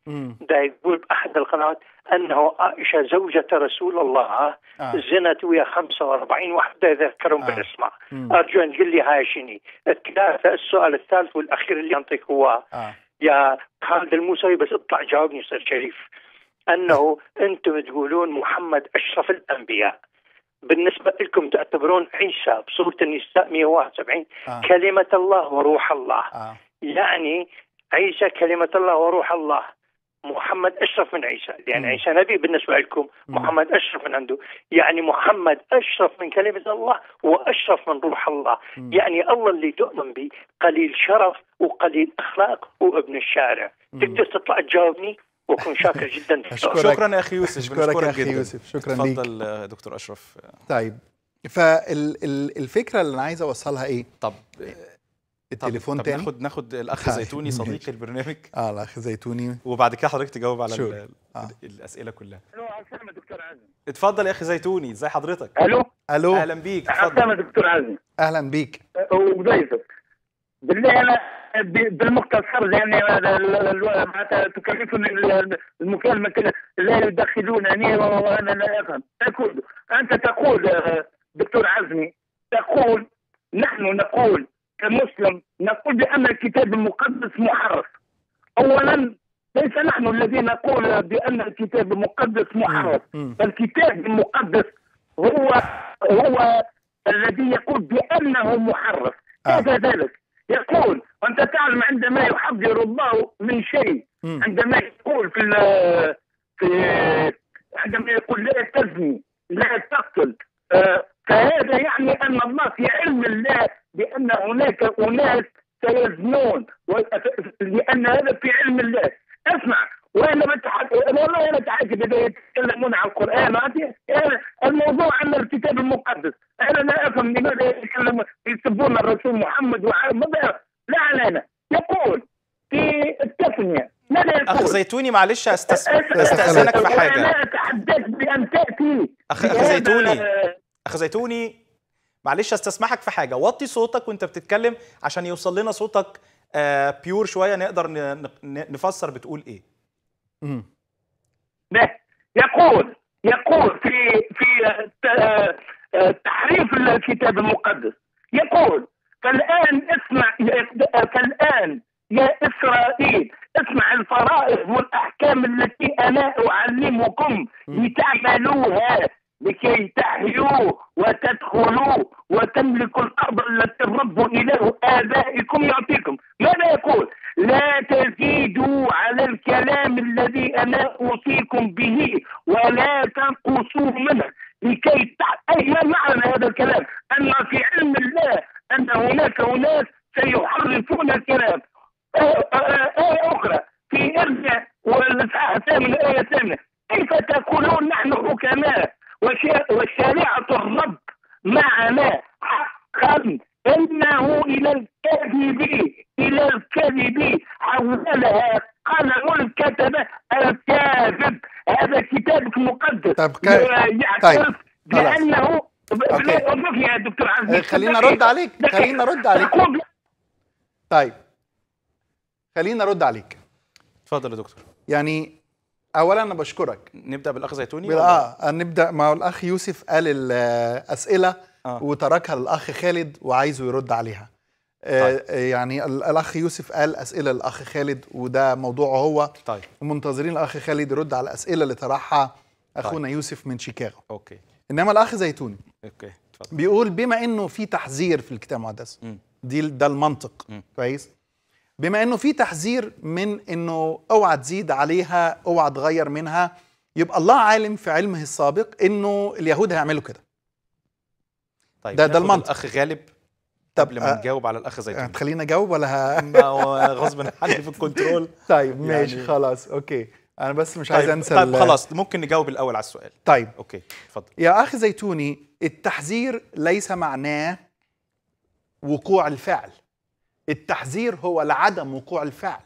دا يقول بأحد القنوات أنه عائشة زوجة رسول الله آه. زنت ويا 45 وحدة يذكرهم آه. بالاسماء مم. أرجو أن تقول لي هاي شني الثلاثه السؤال الثالث والأخير اللي ينطيك هو آه. يا خالد الموسوي بس اطلع جاوبني يصير شريف أنه أنتم تقولون محمد أشرف الأنبياء بالنسبة لكم تعتبرون عيسى بسوره النساء 171 آه. كلمة الله وروح الله آه. يعني عيسى كلمة الله وروح الله محمد أشرف من عيسى لأن مم. عيسى نبي بالنسبة لكم مم. محمد أشرف من عنده يعني محمد أشرف من كلمة الله وأشرف من روح الله مم. يعني الله اللي تؤمن به قليل شرف وقليل أخلاق وابن الشارع. تقدر تطلع تجاوبني وأكون شاكر جدا. شكرا. يا أخي يوسف. أخي جدا. يوسف. شكرا ليك. اتفضل آه، دكتور أشرف. طيب. فالفكرة اللي أنا عايز أوصلها إيه؟ طب. التليفون طب تاني؟ ناخد ناخد الأخ طيب، زيتوني صديق. البرنامج. آه الأخ زيتوني. وبعد كده حضرتك تجاوب على شور. ال- آه. الأسئلة كلها. السلام دكتور عزمي اتفضل يا أخي زيتوني. ازي حضرتك؟ ألو. ألو. أهلا بيك. اتفضل. دكتور عزمي أهلا بيك. وضيفك بالله أنا بالمختصر هذا ال- معناتها تكلفني ال- المكالمه كده لا يدخلونني وأنا لا أفهم تقول أنت تقول آه، دكتور عزمي تقول نحن نقول كمسلم نقول بأن الكتاب المقدس محرف اولا ليس نحن الذين نقول بأن الكتاب المقدس محرف مم. فالكتاب المقدس هو هو الذي يقول بأنه محرف آه. كيف ذلك؟ يقول وانت تعلم عندما يحذر الله من شيء. عندما يقول في في عندما يقول لا تزني لا تقتل آه، فهذا يعني ان الله في علم الله بان هناك اناس سيزنون و- لأن هذا في علم الله اسمع وأنا بتحدث والله أنا اتحدث اذا يتكلمون عن القران هذه يعني الموضوع عن الكتاب المقدس أنا لا افهم لماذا يتكلمون يسبون الرسول محمد وع- ماذا لا علينا يقول في التثنيه ماذا يقول؟ اخ زيتوني معلش استاذنك في حاجة. اتحدث بان تاتي أخ- أخ بهذا- زيتوني. اخ زيتوني معلش استسمحك في حاجة. وطي صوتك وأنت بتتكلم عشان يوصل لنا صوتك آه بيور شوية. نقدر ن- ن- نفسر بتقول إيه. مم. به يقول يقول في في ت- آه، تحريف الكتاب المقدس. يقول فالآن اسمع فالآن يا إسرائيل اسمع الفرائض والأحكام التي أنا أعلمكم لتعملوها لكي تحيوا وتدخلوا وتملكوا الأرض التي الرب إله آبائكم يعطيكم. ماذا يقول؟ لا تزيدوا على الكلام الذي أنا أوصيكم به ولا تنقصوا منه. لكي تع... أي ما معنى هذا الكلام؟ أن في علم الله أن هناك أناس سيحرفون الكلام. آية أخرى في إرجع والإصحاح الثامن الآية الثامنة. كيف تقولون نحن حكماء وشريعة الرب معنا حقا؟ إنه إلى الكذب إلى الكذب. حولها قلم الكتبة الكاذب. هذا كتابك مقدس. طب يعترف طيب،. بأنه okay. okay يا دكتور عزمي آه، خلينا ارد عليك. خلينا ارد عليك. طيب. خلينا أرد عليك. اتفضل يا دكتور. يعني اولا أنا بشكرك. نبدأ بالأخ زيتوني ولا- آه نبدأ. مع الأخ يوسف قال الأسئلة آه. وتركها للأخ خالد وعايزه يرد عليها. آه يعني ال- الأخ يوسف قال أسئلة للأخ خالد وده موضوعه هو. طيب. ومنتظرين الأخ خالد يرد على الاسئله اللي طرحها أخونا يوسف من شيكاغو. okay. إنما الأخ زيتوني okay اتفضل. بيقول بما إنه في تحذير في الكتاب المقدس. دي ده المنطق. مم. كويس؟ بما إنه في تحذير من إنه أوعى تزيد عليها أوعى تغير منها يبقى الله عالم في علمه السابق إنه اليهود هيعملوا كده. طيب ده- ده المنطق. الأخ غالب قبل ما آه، نجاوب على الأخ زيتوني هتخليني اجاوب ولا ه... (laughs) ما هو غصب عني في ال control. (laughs) طيب ماشي يعني- خلاص okay. أنا بس مش عايز طيب, أنسى طيب خلاص ممكن نجاوب الأول على السؤال. طيب. أوكي اتفضل. يا أخي زيتوني التحذير ليس معناه وقوع الفعل. التحذير هو لعدم وقوع الفعل.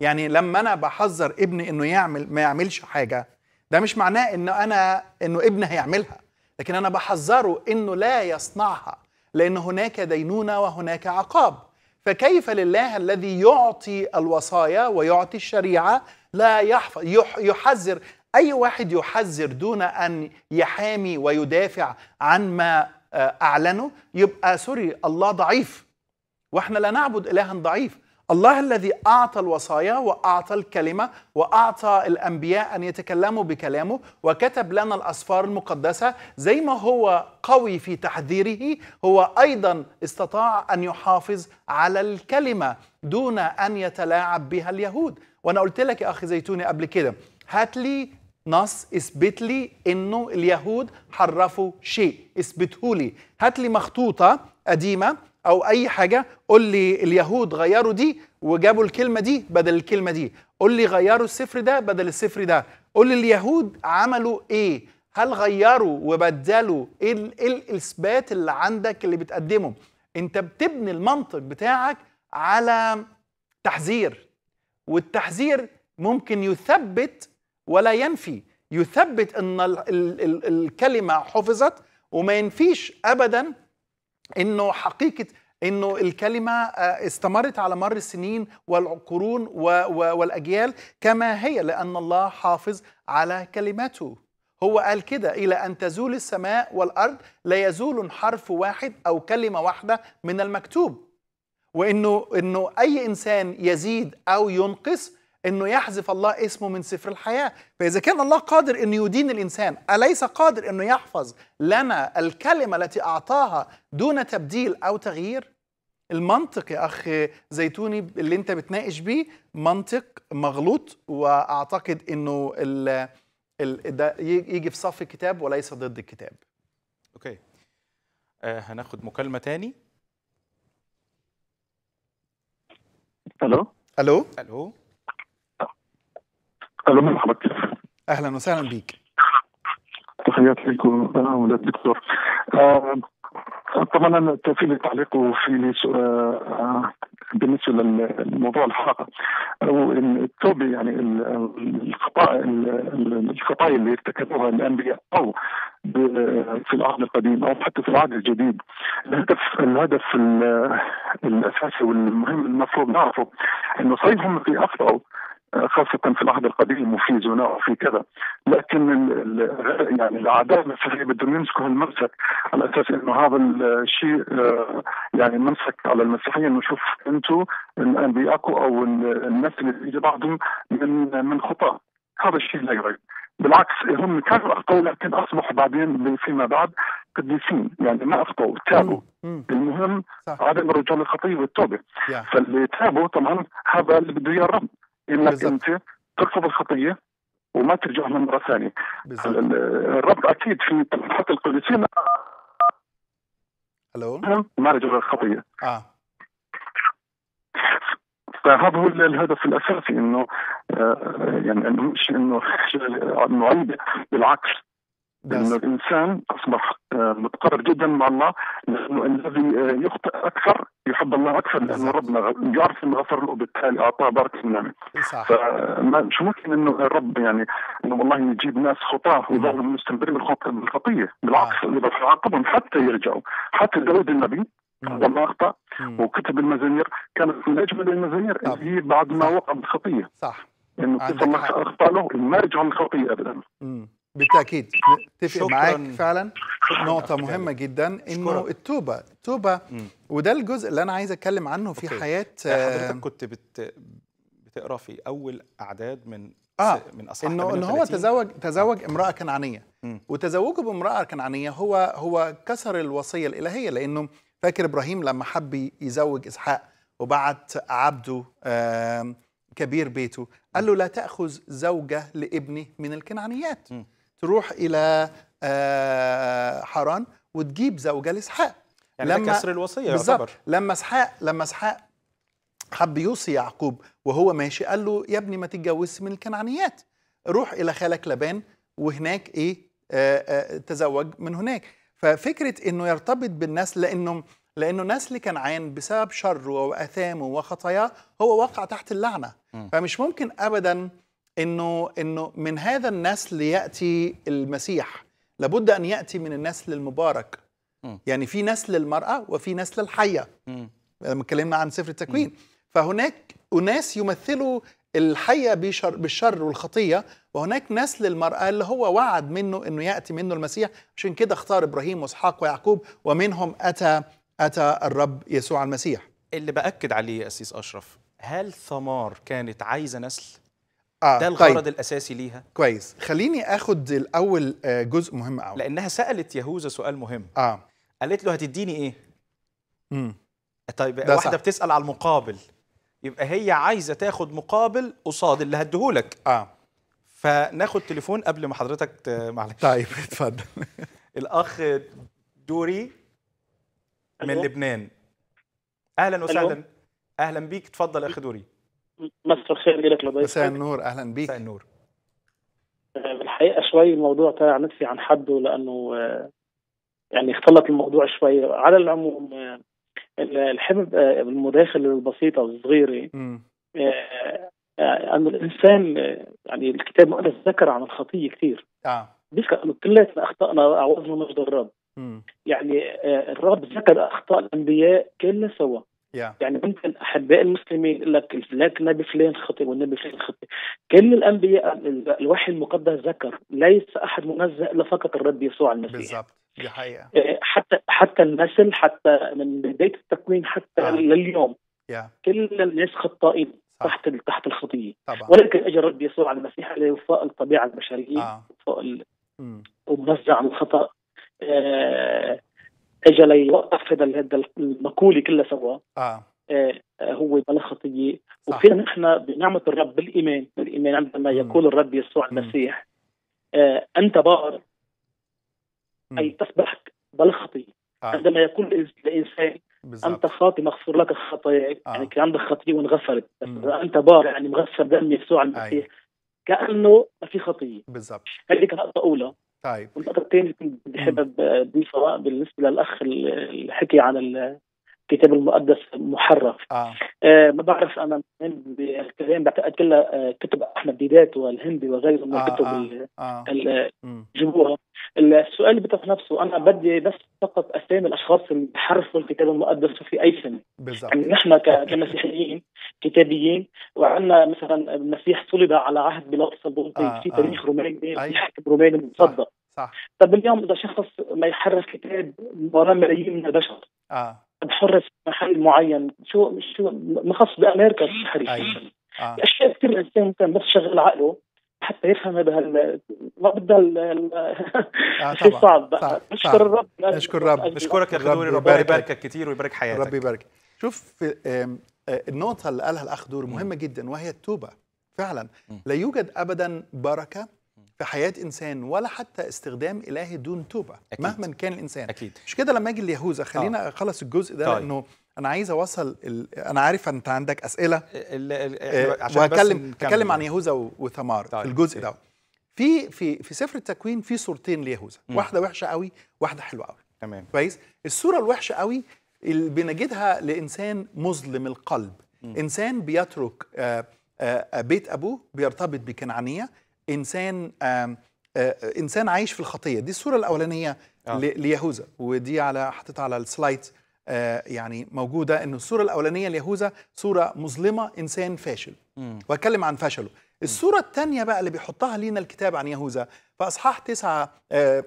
يعني لما أنا بحذر ابني إنه يعمل ما يعملش حاجة ده مش معناه انه أنا إنه ابني هيعملها لكن أنا بحذره إنه لا يصنعها لأن هناك دينونة وهناك عقاب. فكيف لله الذي يعطي الوصايا ويعطي الشريعة لا يحفظ يح- يحذر؟ أي واحد يحذر دون أن يحامي ويدافع عن ما آه، أعلنه يبقى سوري الله ضعيف. وإحنا لا نعبد إلها ضعيف. الله الذي أعطى الوصايا وأعطى الكلمة وأعطى الأنبياء أن يتكلموا بكلامه وكتب لنا الأسفار المقدسة. زي ما هو قوي في تحذيره هو أيضا استطاع أن يحافظ على الكلمة دون أن يتلاعب بها اليهود. وأنا قلت لك يا أخي زيتوني قبل كده هات لي نص اثبت لي إنه اليهود حرفوا شيء اثبته لي. هات لي مخطوطة قديمة أو أي حاجة قول لي اليهود غيروا دي وجابوا الكلمة دي بدل الكلمة دي. قول لي غيروا السفر ده بدل السفر ده. قول لي اليهود عملوا إيه؟ هل غيروا وبدلوا إيه إيه الإثبات اللي عندك اللي بتقدمه؟ أنت بتبني المنطق بتاعك على تحذير والتحذير ممكن يثبت ولا ينفي. يثبت إن ال ال ال الكلمة حفظت وما ينفيش ابدا إنه حقيقة إنه الكلمة آه، استمرت على مر السنين والقرون والأجيال كما هي لأن الله حافظ على كلمته هو قال كده إلى أن تزول السماء والأرض لا يزول حرف واحد أو كلمة واحدة من المكتوب. وإنه إنه أي إنسان يزيد أو ينقص إنه يحذف الله اسمه من سفر الحياة. فإذا كان الله قادر إنه يدين الإنسان أليس قادر إنه يحفظ لنا الكلمة التي أعطاها دون تبديل أو تغيير؟ المنطق يا اخ زيتوني اللي أنت بتناقش بيه منطق مغلوط وأعتقد إنه ال ال ده يجي في صف الكتاب وليس ضد الكتاب. أوكي. آه هناخد مكالمة تاني. ألو؟ ألو؟ ألو؟ ألو مرحبا أهلا وسهلا بيك. تحياتي لكم. أنا وللدكتور آه، طبعا أنا في لي تعليق وفي آه، بالنسبة للموضوع الحلقة. أو التوبة يعني ال- الخطا ال- الخطايا اللي ارتكبوها الأنبياء أو في العهد القديم أو حتى في العهد الجديد. الهدف الهدف ال- الأساسي والمهم المفروض نعرفه إنه صحيح هم في أخطأوا. خاصة في العهد القديم وفي زنا وفي كذا. لكن يعني الأعداء المسيحيين بدهم يمسكوا الممسك على أساس إنه هذا الشيء آه، يعني ممسك على المسيحيين. انه شوف أنتم انبياءكم أو ال- الناس اللي بيجي بعضهم من من خطاه هذا الشيء لا يغير. بالعكس هم كانوا اخطاوا لكن أصبحوا بعدين فيما بعد قديسين. يعني ما أخطأوا تابوا. المهم صح. عدم رجوع الخطيه والتوبة. فاللي تابوا طبعا هذا اللي بده اياه الرب انك. أنت ترفض الخطية وما ترجع لها مرة ثانية. الرب أكيد في حتى القديسين ألو؟ ما رجعوا للخطيه آه. فهذا هو الهدف الأساسي إنه آه، يعني إنه مش إنه نعيد بالعكس. إنه بس الإنسان أصبح آه، متقرب جدا مع الله لأنه الذي آه، يخطئ أكثر يحب الله أكثر لأنه بالضبط. ربنا يعرف إنه غفر له وبالتالي أعطاه بركه النعمة صح فما مش ممكن إنه الرب يعني إنه والله يجيب ناس خطاة ويظلهم مستمرين بالخط- بالخطية بالعكس يقدر يعاقبهم حتى يرجعوا حتى داود النبي. لما اخطا. وكتب المزامير كانت من أجمل المزامير. اللي هي بعد ما وقع بالخطية صح إنه كيف الله. أخطأ له ما رجع للخطية ابدا مم. بالتأكيد اتفق. معاك فعلا نقطة مهمة جدا إنه. التوبة التوبة. وده الجزء اللي أنا عايز أتكلم عنه في أوكي. حياة آه، حضرتك آه، كنت بت... بتقرأ في أول أعداد من آه، من اصحاح إنه إنه هو 38. تزوج تزوج امرأة كنعانية مم. وتزوجه بامرأة كنعانية هو هو كسر الوصية الإلهية لأنه فاكر إبراهيم لما حب يزوج إسحاق وبعت عبده كبير بيته قال له لا تأخذ زوجة لابني من الكنعانيات مم. تروح إلى آه، حران وتجيب زوجة لإسحاق. يعني ده كسر الوصية يعتبر. بالظبط. لما اسحاق لما إسحاق حب يوصي يعقوب وهو ماشي قال له يا ابني ما تتجوزش من الكنعانيات. روح إلى خالك لبان وهناك إيه آه آه تزوج من هناك. ففكرة إنه يرتبط بالنسل لأنه لأنه نسل كنعان بسبب شره واثامه وخطاياه هو وقع تحت اللعنة. مم. فمش ممكن ابدا إنه إنه من هذا النسل يأتي المسيح. لابد أن يأتي من النسل المبارك. مم. يعني في نسل المرأة وفي نسل الحية. مم. لما اتكلمنا عن سفر التكوين. فهناك أناس يمثلوا الحية بشر بالشر والخطية وهناك نسل المرأة اللي هو وعد منه إنه يأتي منه المسيح. عشان كده اختار إبراهيم وإسحاق ويعقوب ومنهم أتى أتى الرب يسوع المسيح. اللي بأكد عليه أسيس أشرف هل ثمار كانت عايزة نسل؟ آه ده الغرض طيب الأساسي ليها. كويس. خليني آخد الأول آه، جزء مهم قوي لأنها سألت يهوذا سؤال مهم. آه. قالت له هتديني إيه؟ امم طيب ده واحدة صح. بتسأل على المقابل. يبقى هي عايزة تاخد مقابل قصاد اللي هديهولك. آه. فناخد تليفون قبل ما حضرتك ت- معلش. طيب اتفضل. (laughs) الأخ دوري من. لبنان. أهلا وسهلا. أهلا بيك. اتفضل يا أخي دوري. مساء الخير لك مساء لضيفك النور أهلا مساء بيك النور. آه، بالحقيقة شوي الموضوع طلع نفسي عن حده لأنه آه، يعني اختلط الموضوع شوي. على العموم آه، الحبب آه، المداخله البسيطة والصغيرة انه الإنسان يعني الكتاب المقدس ذكر عن الخطية كثير. آه. بيذكر انه كلياتنا اخطانا واعوذنا مجد الرب. مم. يعني آه، الرب ذكر أخطاء الأنبياء كلها سوا. يا يعني ممكن أحباء المسلمين يقول لك لك النبي فلان خطئ والنبي فلان خطئ كل الأنبياء ال- الوحي المقدس ذكر. ليس أحد منزه إلا فقط الرب يسوع المسيح. بالظبط دي حقيقة. إيه، حتى حتى النسل حتى من بداية التكوين حتى آه. لليوم. يا كل الناس خطائين. تحت تحت الخطية. طبعا. ولكن اجى الرب يسوع المسيح اللي فوق الطبيعة البشرية. آه. فوق ال- مم. ومنزه عن الخطأ. آه، اجى ليوقف هذا هذا المقولة كلها سوا. آه. آه، هو بلا خطيه. وفينا نحن بنعمة الرب بالإيمان. بالإيمان عندما. يقول الرب يسوع. المسيح آه، أنت بار. أي تصبح بلا خطيه آه. عندما يقول الإنسان أنت بالظبط خاطي مغفور لك خطاياك آه. يعني كان عندك خطيه وانغفرت. بس أنت بار يعني مغفر دم يسوع المسيح. كأنه ما في خطيه بالظبط هذه كانت نقطه اولى طيب. والنقطة الثانية حابب اضيفها بالنسبة للأخ اللي حكي عن الكتاب المقدس محرف آه. آه، ما بعرف أنا من بالكلام بعتقد كلها آه، كتب أحمد ديدات والهندي وغيره من آه، الكتب آه. اللي مم. جابوها السؤال اللي بيطرح نفسه أنا بدي بس فقط أسامي الأشخاص اللي حرفوا الكتاب المقدس في أي سنة. بالظبط. يعني نحن كمسيحيين كتابيين وعندنا مثلا المسيح صلب على عهد بيلاطس البنطي آه، في آه. تاريخ روماني في أي. حاكم روماني مصدق. صح. طب اليوم إذا شخص ما يحرف كتاب وراه ملايين من البشر. آه. بحرف محل معين. شو شو مخصص بأمريكا التحريف أيوة. آه. أشياء كثير الإنسان ممكن بس يشغل عقله حتى يفهم هذا هال ما بدها ال- ال- آه، (laughs) شيء. صعب. صح. الرب. نشكر الرب. نشكرك يا أخي رب دوري ربنا يباركك. يباركك كتير ويبارك حياتك. ربي يبارك شوف في آه، النقطة اللي قالها الأخ دور مهمة جدا وهي التوبة. فعلا. لا يوجد أبدا بركة في حياة إنسان ولا حتى استخدام إلهي دون توبة أكيد. مهما كان الإنسان أكيد مش كده لما أجي ليهوذا خلينا أخلص الجزء ده طيب. لأنه أنا عايز أوصل ال... أنا عارف أنت عندك أسئلة ال- ال- آه، عشان بس وهتكلم نكمل. هتكلم عن يهوذا و- وثمار طيب. في الجزء. ده في في في سفر التكوين في صورتين ليهوذا مم. واحدة وحشة قوي واحدة حلوة قوي تمام كويس الصورة الوحشة قوي اللي بنجدها لإنسان مظلم القلب مم. إنسان بيترك آه، آه، بيت أبوه بيرتبط بكنعانية إنسان آم، آه، إنسان عايش في الخطية دي الصورة الأولانية آه. ليهوذا ودي على حطيتها على السلايد آه، يعني موجودة انه الصورة الأولانية ليهوذا صورة مظلمة إنسان فاشل. وأتكلم عن فشله الصورة الثانية بقى اللي بيحطها لينا الكتاب عن يهوذا في أصحاح تسعة آه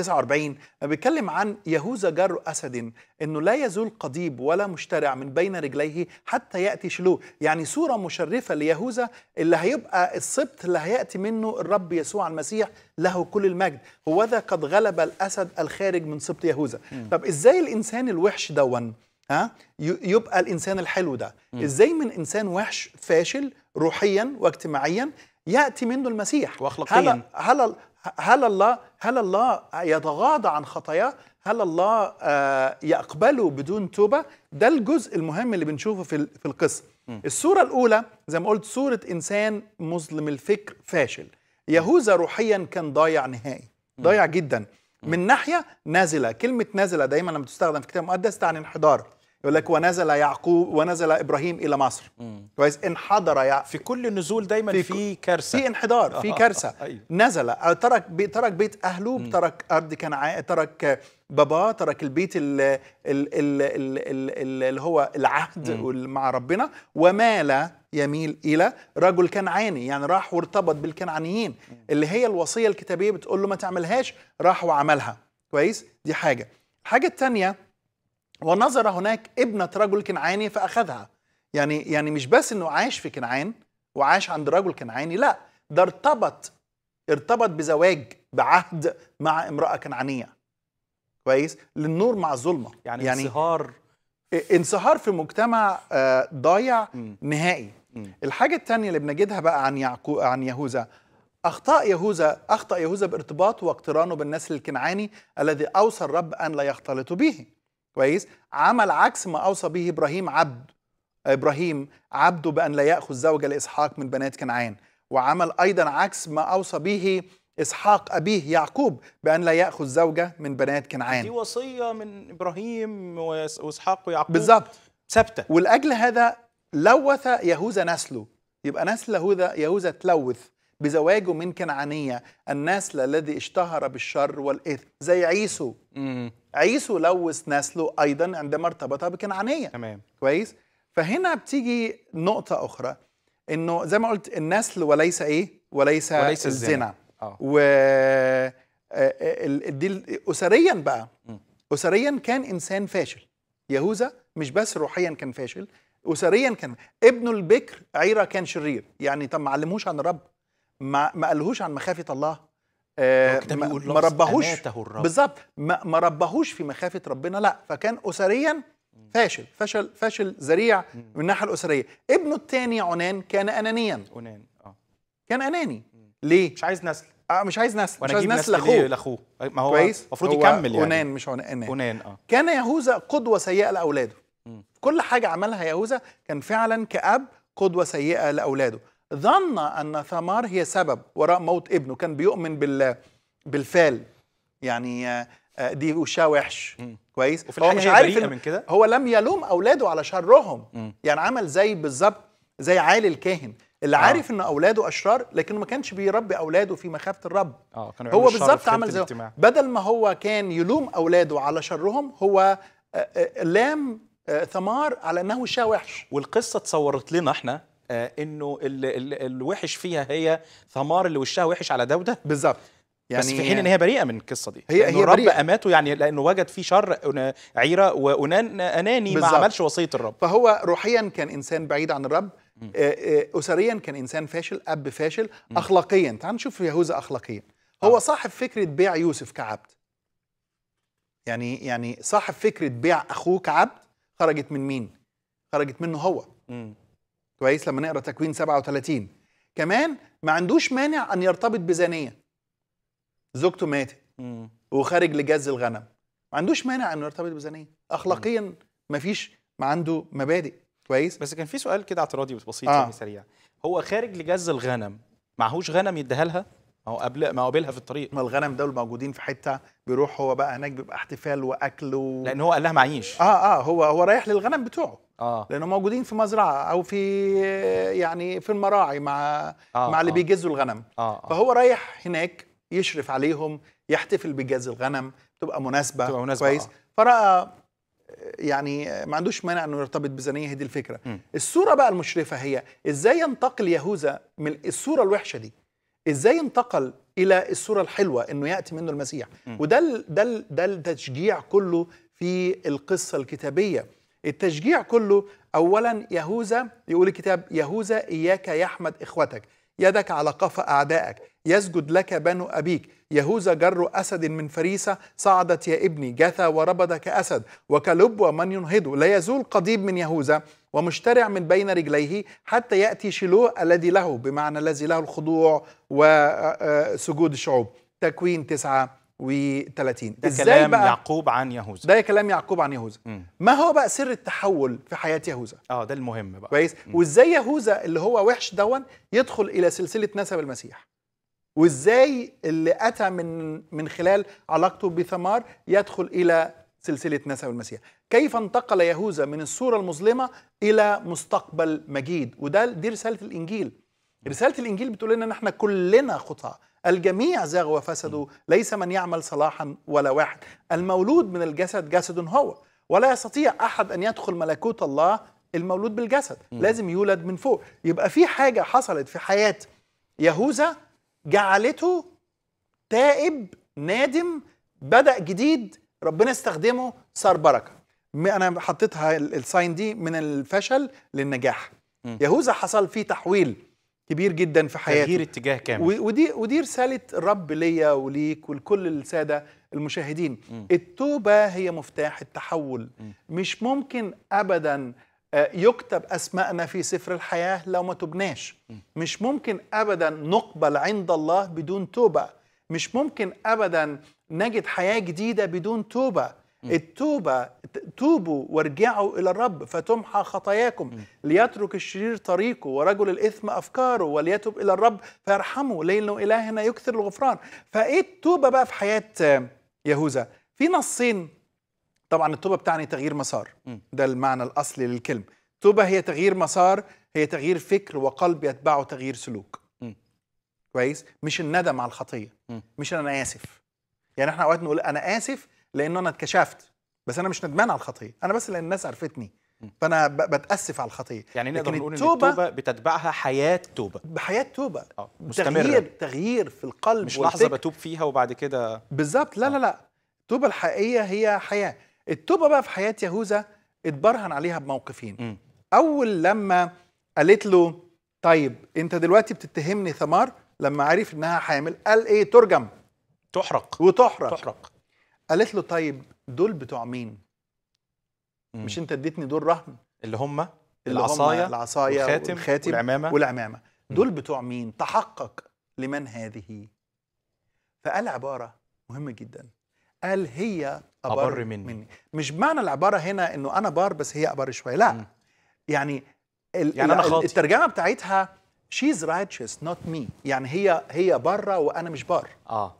49 بيتكلم عن يهوذا جر أسد إنه لا يزول قضيب ولا مشترع من بين رجليه حتى يأتي شلوه يعني صورة مشرفة ليهوذا اللي هيبقى السبط اللي هيأتي منه الرب يسوع المسيح له كل المجد. هو ذا قد غلب الأسد الخارج من سبط يهوذا. طب إزاي الإنسان الوحش دون؟ ها؟ يبقى الإنسان الحلو ده. إزاي من إنسان وحش فاشل روحيا واجتماعيا يأتي منه المسيح؟ وأخلاقياً. هل هل هل الله هل الله يتغاضى عن خطاياه؟ هل الله آه، يقبله بدون توبة؟ ده الجزء المهم اللي بنشوفه في في القصة. الصورة الأولى زي ما قلت صوره إنسان مظلم الفكر فاشل. يهوذا روحيا كان ضايع نهائي. ضايع جدا. من ناحية نازلة. كلمة نازلة دايما لما تستخدم في الكتاب المقدس تعني انحدار. يقول لك ونزل يعقوب ونزل إبراهيم إلى مصر. كويس؟ انحدر يا في كل نزول دايما في في, كارثة. في انحدار في آه، كارثة. أيوة. نزل. أو ترك بي ترك بيت اهله ترك أرض كنعان ترك باباه ترك البيت ال- ال- ال- ال- ال- اللي هو العهد مع ربنا. ومال يميل إلى رجل كنعاني. يعني راح وارتبط بالكنعانيين. اللي هي الوصية الكتابية بتقول له ما تعملهاش راح وعملها. كويس؟ دي حاجة. الحاجة الثانية ونظر هناك ابنة رجل كنعاني فأخذها. يعني يعني مش بس إنه عاش في كنعان وعاش عند رجل كنعاني لا ده ارتبط ارتبط بزواج بعهد مع امرأة كنعانية. كويس؟ للنور مع الظلمة. يعني, يعني انصهار. انصهار في مجتمع آه، ضايع. نهائي. الحاجة الثانية اللي بنجدها بقى عن يعقو عن يهوذا. أخطاء يهوذا أخطأ يهوذا بارتباطه واقترانه بالنسل الكنعاني الذي أوصى الرب أن لا يختلط به. كويس؟ عمل عكس ما أوصى به إبراهيم عبد إبراهيم عبده بأن لا يأخذ زوجة لإسحاق من بنات كنعان. وعمل أيضا عكس ما أوصى به إسحاق أبيه يعقوب بأن لا يأخذ زوجة من بنات دي كنعان وصية من إبراهيم وإسحاق ويعقوب. بالظبط. ثابتة. ولأجل هذا لوث يهوذا نسله. يبقى نسل يهوذا يهوذا تلوث بزواجه من كنعانية. النسل الذي اشتهر بالشر والإثم. زي عيسو. عيسو لوث نسله أيضا عندما ارتبط بكنعانية. تمام. كويس؟ فهنا بتيجي نقطة أخرى إنه زي ما قلت النسل وليس إيه؟ وليس, وليس الزنا. الزنا. آه. و آه، دي ال- أسريا بقى. مم. أسريا كان إنسان فاشل. يهوذا مش بس روحيا كان فاشل أسريا كان. ابنه البكر عيرة كان شرير. يعني طب ما علموش عن الرب ما ما قالهوش عن مخافة الله. آه، ما- بيقول ما ربهوش. بالظبط. ما, ما ربهوش في مخافة ربنا لا. فكان أسريا فاشل فشل فشل ذريع من الناحية الأسرية. ابنه الثاني عنان كان أنانيا. ونان آه. كان أناني. ليه؟ مش عايز نسل. آه مش عايز نسل مش عايز نسل لأخوه. لأخوه؟ ما هو كويس. المفروض يكمل يعني. ونان مش عنان ونان آه. كان يهوذا قدوة سيئة لأولاده. مم. كل حاجة عملها يهوذا كان فعلا كأب قدوة سيئة لأولاده. ظن أن ثمار هي سبب وراء موت ابنه. كان بيؤمن بال بالفال يعني آه، آه، دي وشها وحش. كويس. وفي هو الحقيقة مش عارف من كده؟ هو لم يلوم أولاده على شرهم. مم. يعني عمل زي بالظبط زي عالي الكاهن. اللي آه. عارف إن أولاده أشرار لكنه ما كانش بيربي أولاده في مخافة الرب. آه كانوا هو بالظبط عمل زي. بدل ما هو كان يلوم أولاده على شرهم هو آه، آه، لام آه، ثمار على إنه وشها وحش. والقصة اتصورت لنا إحنا آه إنه ال ال الوحش فيها هي ثمار اللي وشها وحش على دوده بالظبط. يعني بس في حين إن هي بريئة من القصة دي. هي- هي الرب بريئة. أماته يعني لأنه وجد فيه شر عيرة وانان أناني ما بالظبط. عملش وصية الرب. فهو روحيا كان إنسان بعيد عن الرب. آه، آه، اسريا كان إنسان فاشل أب فاشل اخلاقيا. تعال نشوف يهوذا اخلاقيا. هو آه. صاحب فكرة بيع يوسف كعبد. يعني يعني صاحب فكرة بيع أخوه كعبد خرجت من مين؟ خرجت منه هو. مم. كويس لما نقرا تكوين 37 كمان ما عندوش مانع أن يرتبط بزانية. زوجته ماتت. وخارج لجز الغنم. ما عندوش مانع انه يرتبط بزانية. اخلاقيا ما فيش ما عنده مبادئ. كويس؟ بس كان في سؤال كده اعتراضي بسيط آه. يعني سريع. هو خارج لجز الغنم معهوش غنم يديها لها؟ ما هو قبل ما قابلها في الطريق. ما الغنم دول موجودين في حتة بيروح هو بقى هناك بيبقى احتفال وأكل و... لأن هو قال لها معيش. آه آه هو هو رايح للغنم بتوعه. آه. لأنه موجودين في مزرعة أو في يعني في المراعي مع آه، مع اللي آه. بيجزوا الغنم. آه آه. فهو رايح هناك يشرف عليهم يحتفل بجز الغنم تبقى مناسبة. تبقى مناسبة، كويس. آه. فرأى يعني ما عندوش مانع إنه يرتبط بزانيه هي دي الفكرة. مم. الصورة بقى المشرفة هي إزاي ينتقل يهوذا من الصورة الوحشة دي؟ إزاي انتقل إلى الصورة الحلوة إنه يأتي منه المسيح؟ مم. وده ال ده ال ده التشجيع كله في القصة الكتابية. التشجيع كله اولا يهوذا يقول الكتاب يهوذا إياك يحمد إخوتك. يدك على قفا أعدائك. يسجد لك بنو أبيك. يهوذا جر أسد من فريسة صعدت يا ابني. جثى وربد كأسد. وكلب ومن ينهضه لا يزول قضيب من يهوذا ومشترع من بين رجليه حتى يأتي شيلوه الذي له. بمعنى الذي له الخضوع وسجود الشعوب تكوين 39 ده كلام يعقوب عن يهوذا. ده كلام يعقوب عن يهوذا. ما هو بقى سر التحول في حياة يهوذا؟ آه ده المهم بقى. كويس. وإزاي يهوذا اللي هو وحش دون يدخل إلى سلسلة نسب المسيح؟ وإزاي اللي أتى من من خلال علاقته بثمار يدخل إلى سلسلة نسب المسيح؟ كيف انتقل يهوذا من الصورة المظلمة إلى مستقبل مجيد؟ وده دي رسالة الإنجيل. رسالة الإنجيل بتقول لنا إن إحنا كلنا خطاة الجميع زاغوا وفسدوا ليس من يعمل صلاحا ولا واحد. المولود من الجسد جسد هو. ولا يستطيع أحد أن يدخل ملكوت الله المولود بالجسد. لازم يولد من فوق. يبقى في حاجة حصلت في حياة يهوذا جعلته تائب نادم بدأ جديد. ربنا استخدمه صار بركة. م- أنا حطيتها ال- الساين دي من الفشل للنجاح. يهوذا حصل فيه تحويل. كبير جدا في حياته. تغيير اتجاه كامل. ودي ودي رسالة الرب ليا وليك ولكل السادة المشاهدين. مم. التوبة هي مفتاح التحول. مم. مش ممكن ابدا آه، يكتب أسماءنا في سفر الحياة لو ما تبناش. مم. مش ممكن ابدا نقبل عند الله بدون توبة. مش ممكن ابدا نجد حياة جديدة بدون توبة. التوبة ت- توبوا وارجعوا إلى الرب فتمحى خطاياكم. ليترك الشرير طريقه ورجل الإثم أفكاره وليتب إلى الرب فيرحمه. لأنه إلهنا يكثر الغفران. فإيه التوبة بقى في حياة آه، يهوذا؟ في نصين. طبعا التوبة بتعني تغيير مسار. ده المعنى الأصلي للكلمة. توبة هي تغيير مسار هي تغيير فكر وقلب يتبعه تغيير سلوك. كويس؟ مش الندم على الخطية. مم. مش أنا آسف. يعني إحنا أوقات نقول أنا آسف لأنه أنا اتكشفت. بس أنا مش ندمان على الخطية. أنا بس لأن الناس عرفتني. فأنا بتأسف على الخطية. يعني نقدر نقول إن التوبة بتتبعها حياة توبة. بحياة توبة. آه مستمرة. تغيير تغيير في القلب مش لحظة. بتوب فيها وبعد كده بالظبط. لا لا لا. التوبة الحقيقية هي حياة. التوبة بقى في حياة يهوذا اتبرهن عليها بموقفين. مم. أول لما قالت له طيب أنت دلوقتي بتتهمني ثمار لما عرف إنها حامل. قال إيه؟ ترجم. تحرق. وتحرق. تحرق. قالت له طيب دول بتوع مين؟ مم. مش انت اديتني دول رهن اللي هم؟ العصاية العصاية والخاتم, والخاتم والعمامة؟ والعمامة. دول بتوع مين؟ تحقق لمن هذه؟ فقال عبارة مهمة جدا. قال هي أبر, أبر مني. مني. مش معنى العبارة هنا إنه أنا بار بس هي أبر شوية. لا. مم. يعني ال يعني أنا ال- خاطي. الترجمة بتاعتها she's righteous not me. يعني هي هي بره وأنا مش بار. آه.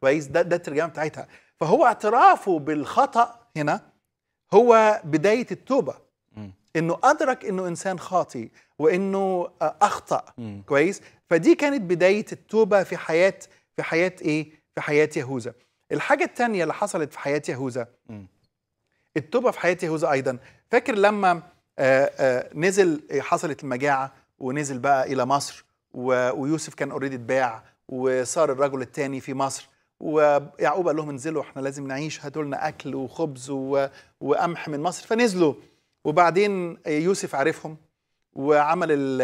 كويس؟ ده ده الترجمة بتاعتها. فهو اعترافه بالخطأ هنا هو بداية التوبة. مم. إنه أدرك إنه إنسان خاطي وإنه آه، أخطأ. مم. كويس؟ فدي كانت بداية التوبة في حياة في حياة إيه؟ في حياة يهوذا. الحاجة الثانية اللي حصلت في حياة يهوذا. التوبة في حياة يهوذا أيضا. فاكر لما آه، آه، نزل حصلت المجاعة ونزل بقى إلى مصر ويوسف كان اوريدي اتباع وصار الرجل الثاني في مصر. ويعقوب قال لهم انزلوا إحنا لازم نعيش هاتوا لنا أكل وخبز و- وقمح من مصر. فنزلوا. وبعدين يوسف عرفهم وعمل ال-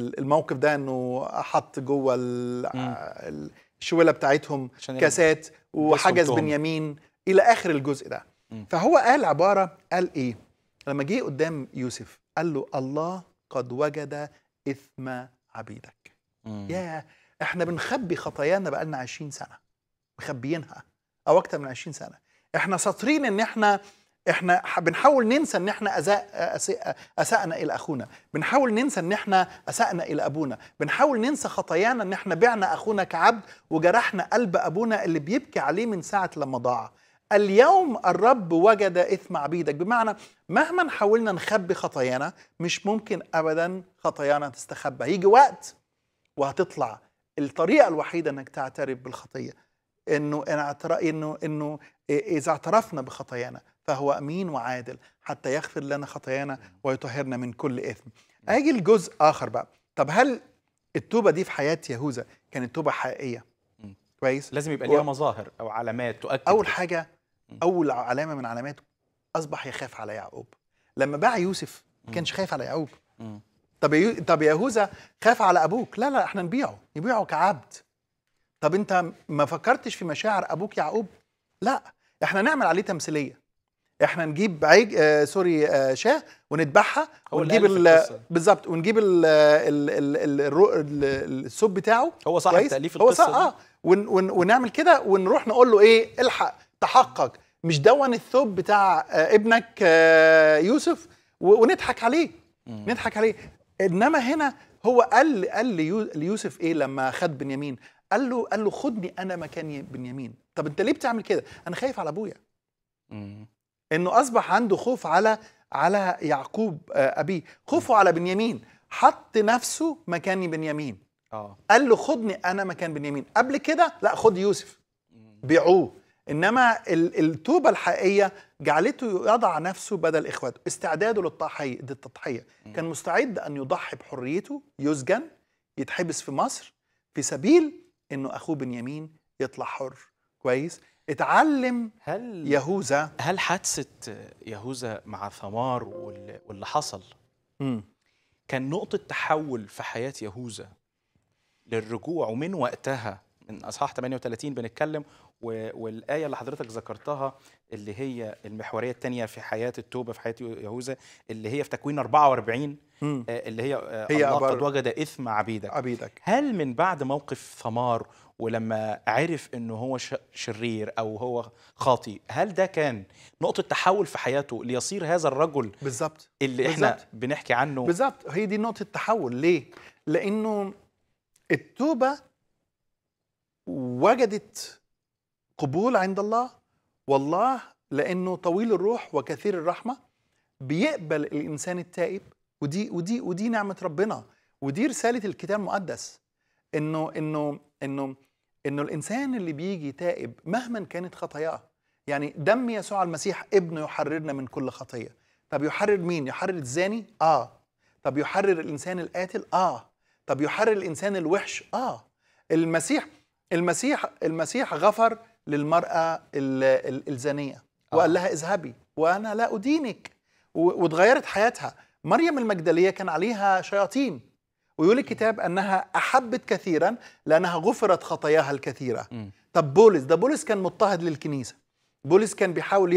ال- الموقف ده إنه حط جوه ال- الشويلة بتاعتهم كاسات وحجز. بنيامين إلى آخر الجزء ده. فهو قال عبارة قال إيه؟ لما جه قدام يوسف قال له الله قد وجد إثم عبيدك. يا إحنا بنخبي خطايانا بقالنا 20 سنة. مخبيينها أو أكتر من 20 سنة. إحنا ساطرين إن إحنا إحنا بنحاول ننسى إن إحنا أساء اسانا إلى أخونا. بنحاول ننسى إن إحنا اسانا إلى أبونا. بنحاول ننسى خطايانا إن إحنا بعنا أخونا كعبد وجرحنا قلب أبونا اللي بيبكي عليه من ساعة لما ضاع. اليوم الرب وجد إثم عبيدك. بمعنى مهما حاولنا نخبي خطايانا مش ممكن ابدا خطايانا تستخبى. هيجي وقت وهتطلع. الطريقة الوحيدة إنك تعترف بالخطية. إنه إن اعتر- إنه إنه إذا اعترفنا بخطايانا فهو أمين وعادل حتى يغفر لنا خطايانا ويطهرنا من كل إثم. أجي لجزء آخر بقى، طب هل التوبة دي في حياة يهوذا كانت توبة حقيقية؟ كويس؟ لازم يبقى و- ليها مظاهر أو علامات تؤكد أول. حاجة. أول علامة من علاماته أصبح يخاف على يعقوب. لما باع يوسف ما كانش خايف على يعقوب. طب. طب يهوذا خاف على أبوك لا لا إحنا نبيعه نبيعه كعبد طب انت ما فكرتش في مشاعر أبوك يعقوب لا إحنا نعمل عليه تمثيلية إحنا نجيب عيج آه sorry آه شاه ونذبحها هو ونجيب. بالظبط ونجيب ال... ال... ال... ال... الرو... ال... الثوب بتاعه هو كويس؟ تأليف هو القصة صح دي. آه ون... ون... ونعمل كده ونروح نقول له إيه إلحق تحقق مش دوت الثوب بتاع آه ابنك آه يوسف. ونضحك عليه مم. نضحك عليه إنما هنا هو قال قال ليو- ليوسف إيه لما خد بنيامين قال له قال له خدني أنا مكان بنيامين. طب أنت ليه بتعمل كده؟ أنا خايف على أبويا. إنه أصبح عنده خوف على على يعقوب آه، أبيه. خوفه على بنيامين. حط نفسه مكان بنيامين. آه. قال له خدني أنا مكان بنيامين. قبل كده لا خد يوسف. بيعوه. إنما ال- التوبة الحقيقية جعلته يضع نفسه بدل إخواته. استعداده للتضحيه للتضحية. كان مستعد أن يضحي بحريته يسجن يتحبس في مصر في سبيل إنه أخوه بنيامين يطلع حر. كويس؟ اتعلم هل يهوذا هل حادثة يهوذا مع ثمار وال- واللي حصل مم. كان نقطة تحول في حياة يهوذا للرجوع ومن وقتها من إصحاح 38 بنتكلم والآية اللي حضرتك ذكرتها اللي هي المحورية الثانية في حياة التوبة في حياة يهوذا اللي هي في تكوين 44 مم. آه، اللي هي, آه، هي الله قد وجد إثم عبيدك عبيدك هل من بعد موقف ثمار ولما عرف إنه هو شرير أو هو خاطي هل ده كان نقطة تحول في حياته ليصير هذا الرجل بالظبط اللي إحنا بالظبط. بنحكي عنه بالظبط هي دي نقطة تحول ليه؟ لأنه التوبة وجدت قبول عند الله والله لأنه طويل الروح وكثير الرحمة بيقبل الإنسان التائب ودي ودي ودي نعمة ربنا ودي رسالة الكتاب المقدس إنه إنه إنه إنه الإنسان اللي بيجي تائب مهما كانت خطاياه يعني دم يسوع المسيح ابنه يحررنا من كل خطية طب يحرر مين؟ يحرر الزاني؟ آه طب يحرر الإنسان القاتل؟ آه طب يحرر الإنسان الوحش؟ آه المسيح المسيح المسيح غفر للمرأة ال- ال- الزانية وقال لها اذهبي وأنا لا أدينك. واتغيرت حياتها. مريم المجدلية كان عليها شياطين. ويقول الكتاب أنها أحبت كثيرا لأنها غفرت خطاياها الكثيرة. طب بولس ده بولس كان مضطهد للكنيسة. بولس كان بيحاول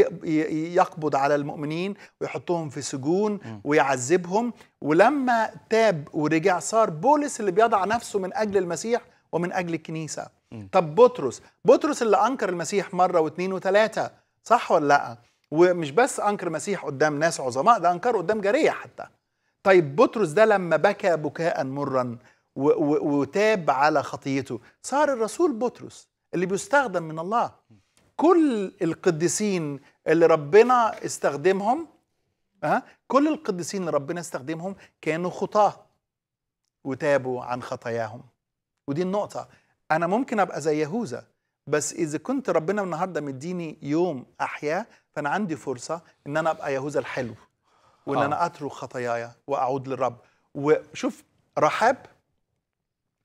يقبض على المؤمنين ويحطهم في سجون ويعذبهم. ولما تاب ورجع صار بولس اللي بيضع نفسه من أجل المسيح ومن أجل الكنيسة. طب بطرس بطرس اللي أنكر المسيح مرة واثنين وثلاثة صح ولا لأ؟ ومش بس أنكر المسيح قدام ناس عظماء ده أنكره قدام جارية حتى. طيب بطرس ده لما بكى بكاء مرا وتاب على خطيته صار الرسول بطرس اللي بيستخدم من الله. كل القديسين اللي ربنا استخدمهم ها؟ كل القديسين اللي ربنا استخدمهم كانوا خطاة وتابوا عن خطاياهم. ودي النقطة. أنا ممكن أبقى زي يهوذا بس إذا كنت ربنا النهاردة مديني يوم أحيا فأنا عندي فرصة إن أنا أبقى يهوذا الحلو وإن آه. أنا أترك خطاياي وأعود للرب وشوف رحاب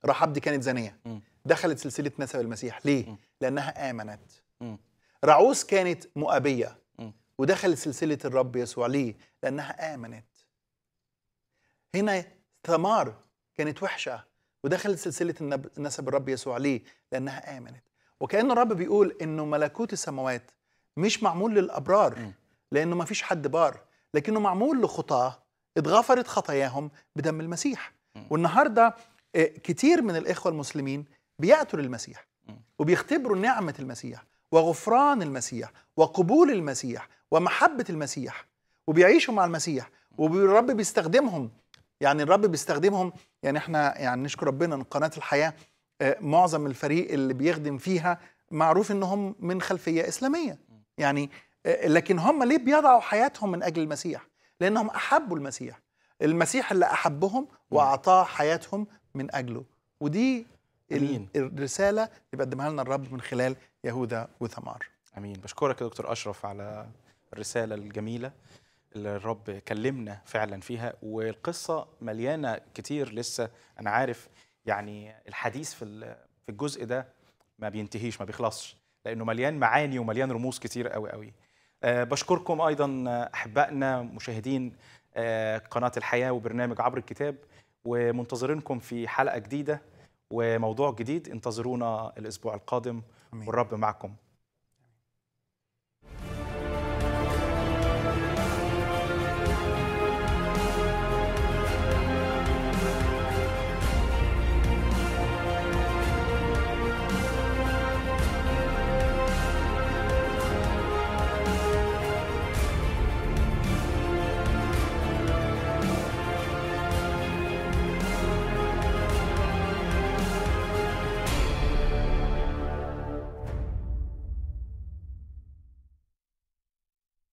رحاب دي كانت زانية مم. دخلت سلسلة نسب المسيح ليه؟ مم. لأنها آمنت مم. رعوس كانت مؤابية مم. ودخلت سلسلة الرب يسوع ليه؟ لأنها آمنت هنا ثمار كانت وحشة ودخلت سلسلة النب- نسب الرب يسوع ليه؟ لأنها آمنت وكأن الرب بيقول إنه ملكوت السماوات مش معمول للأبرار مم. لأنه ما فيش حد بار لكنه معمول لخطاة اتغفرت خطاياهم بدم المسيح مم. والنهاردة آه، كتير من الإخوة المسلمين بيأتوا للمسيح. وبيختبروا نعمة المسيح وغفران المسيح وقبول المسيح ومحبة المسيح وبيعيشوا مع المسيح والرب بيستخدمهم يعني الرب بيستخدمهم يعني إحنا يعني نشكر ربنا إن قناة الحياة آه، معظم الفريق اللي بيخدم فيها معروف إنهم من خلفية إسلامية. يعني آه، لكن هم ليه بيضعوا حياتهم من أجل المسيح؟ لأنهم أحبوا المسيح. المسيح اللي أحبهم وأعطاه حياتهم من أجله. ودي أمين. الرسالة اللي بيقدمها لنا الرب من خلال يهوذا وثمار. أمين. بشكرك يا دكتور أشرف على الرسالة الجميلة. الرب كلمنا فعلا فيها والقصة مليانة كتير لسه. أنا عارف يعني الحديث في في الجزء ده ما بينتهيش ما بيخلصش لأنه مليان معاني ومليان رموز كتير قوي قوي أه بشكركم أيضا أحبائنا مشاهدين أه قناة الحياة وبرنامج عبر الكتاب ومنتظرينكم في حلقة جديدة وموضوع جديد. انتظرونا الأسبوع القادم. والرب معكم.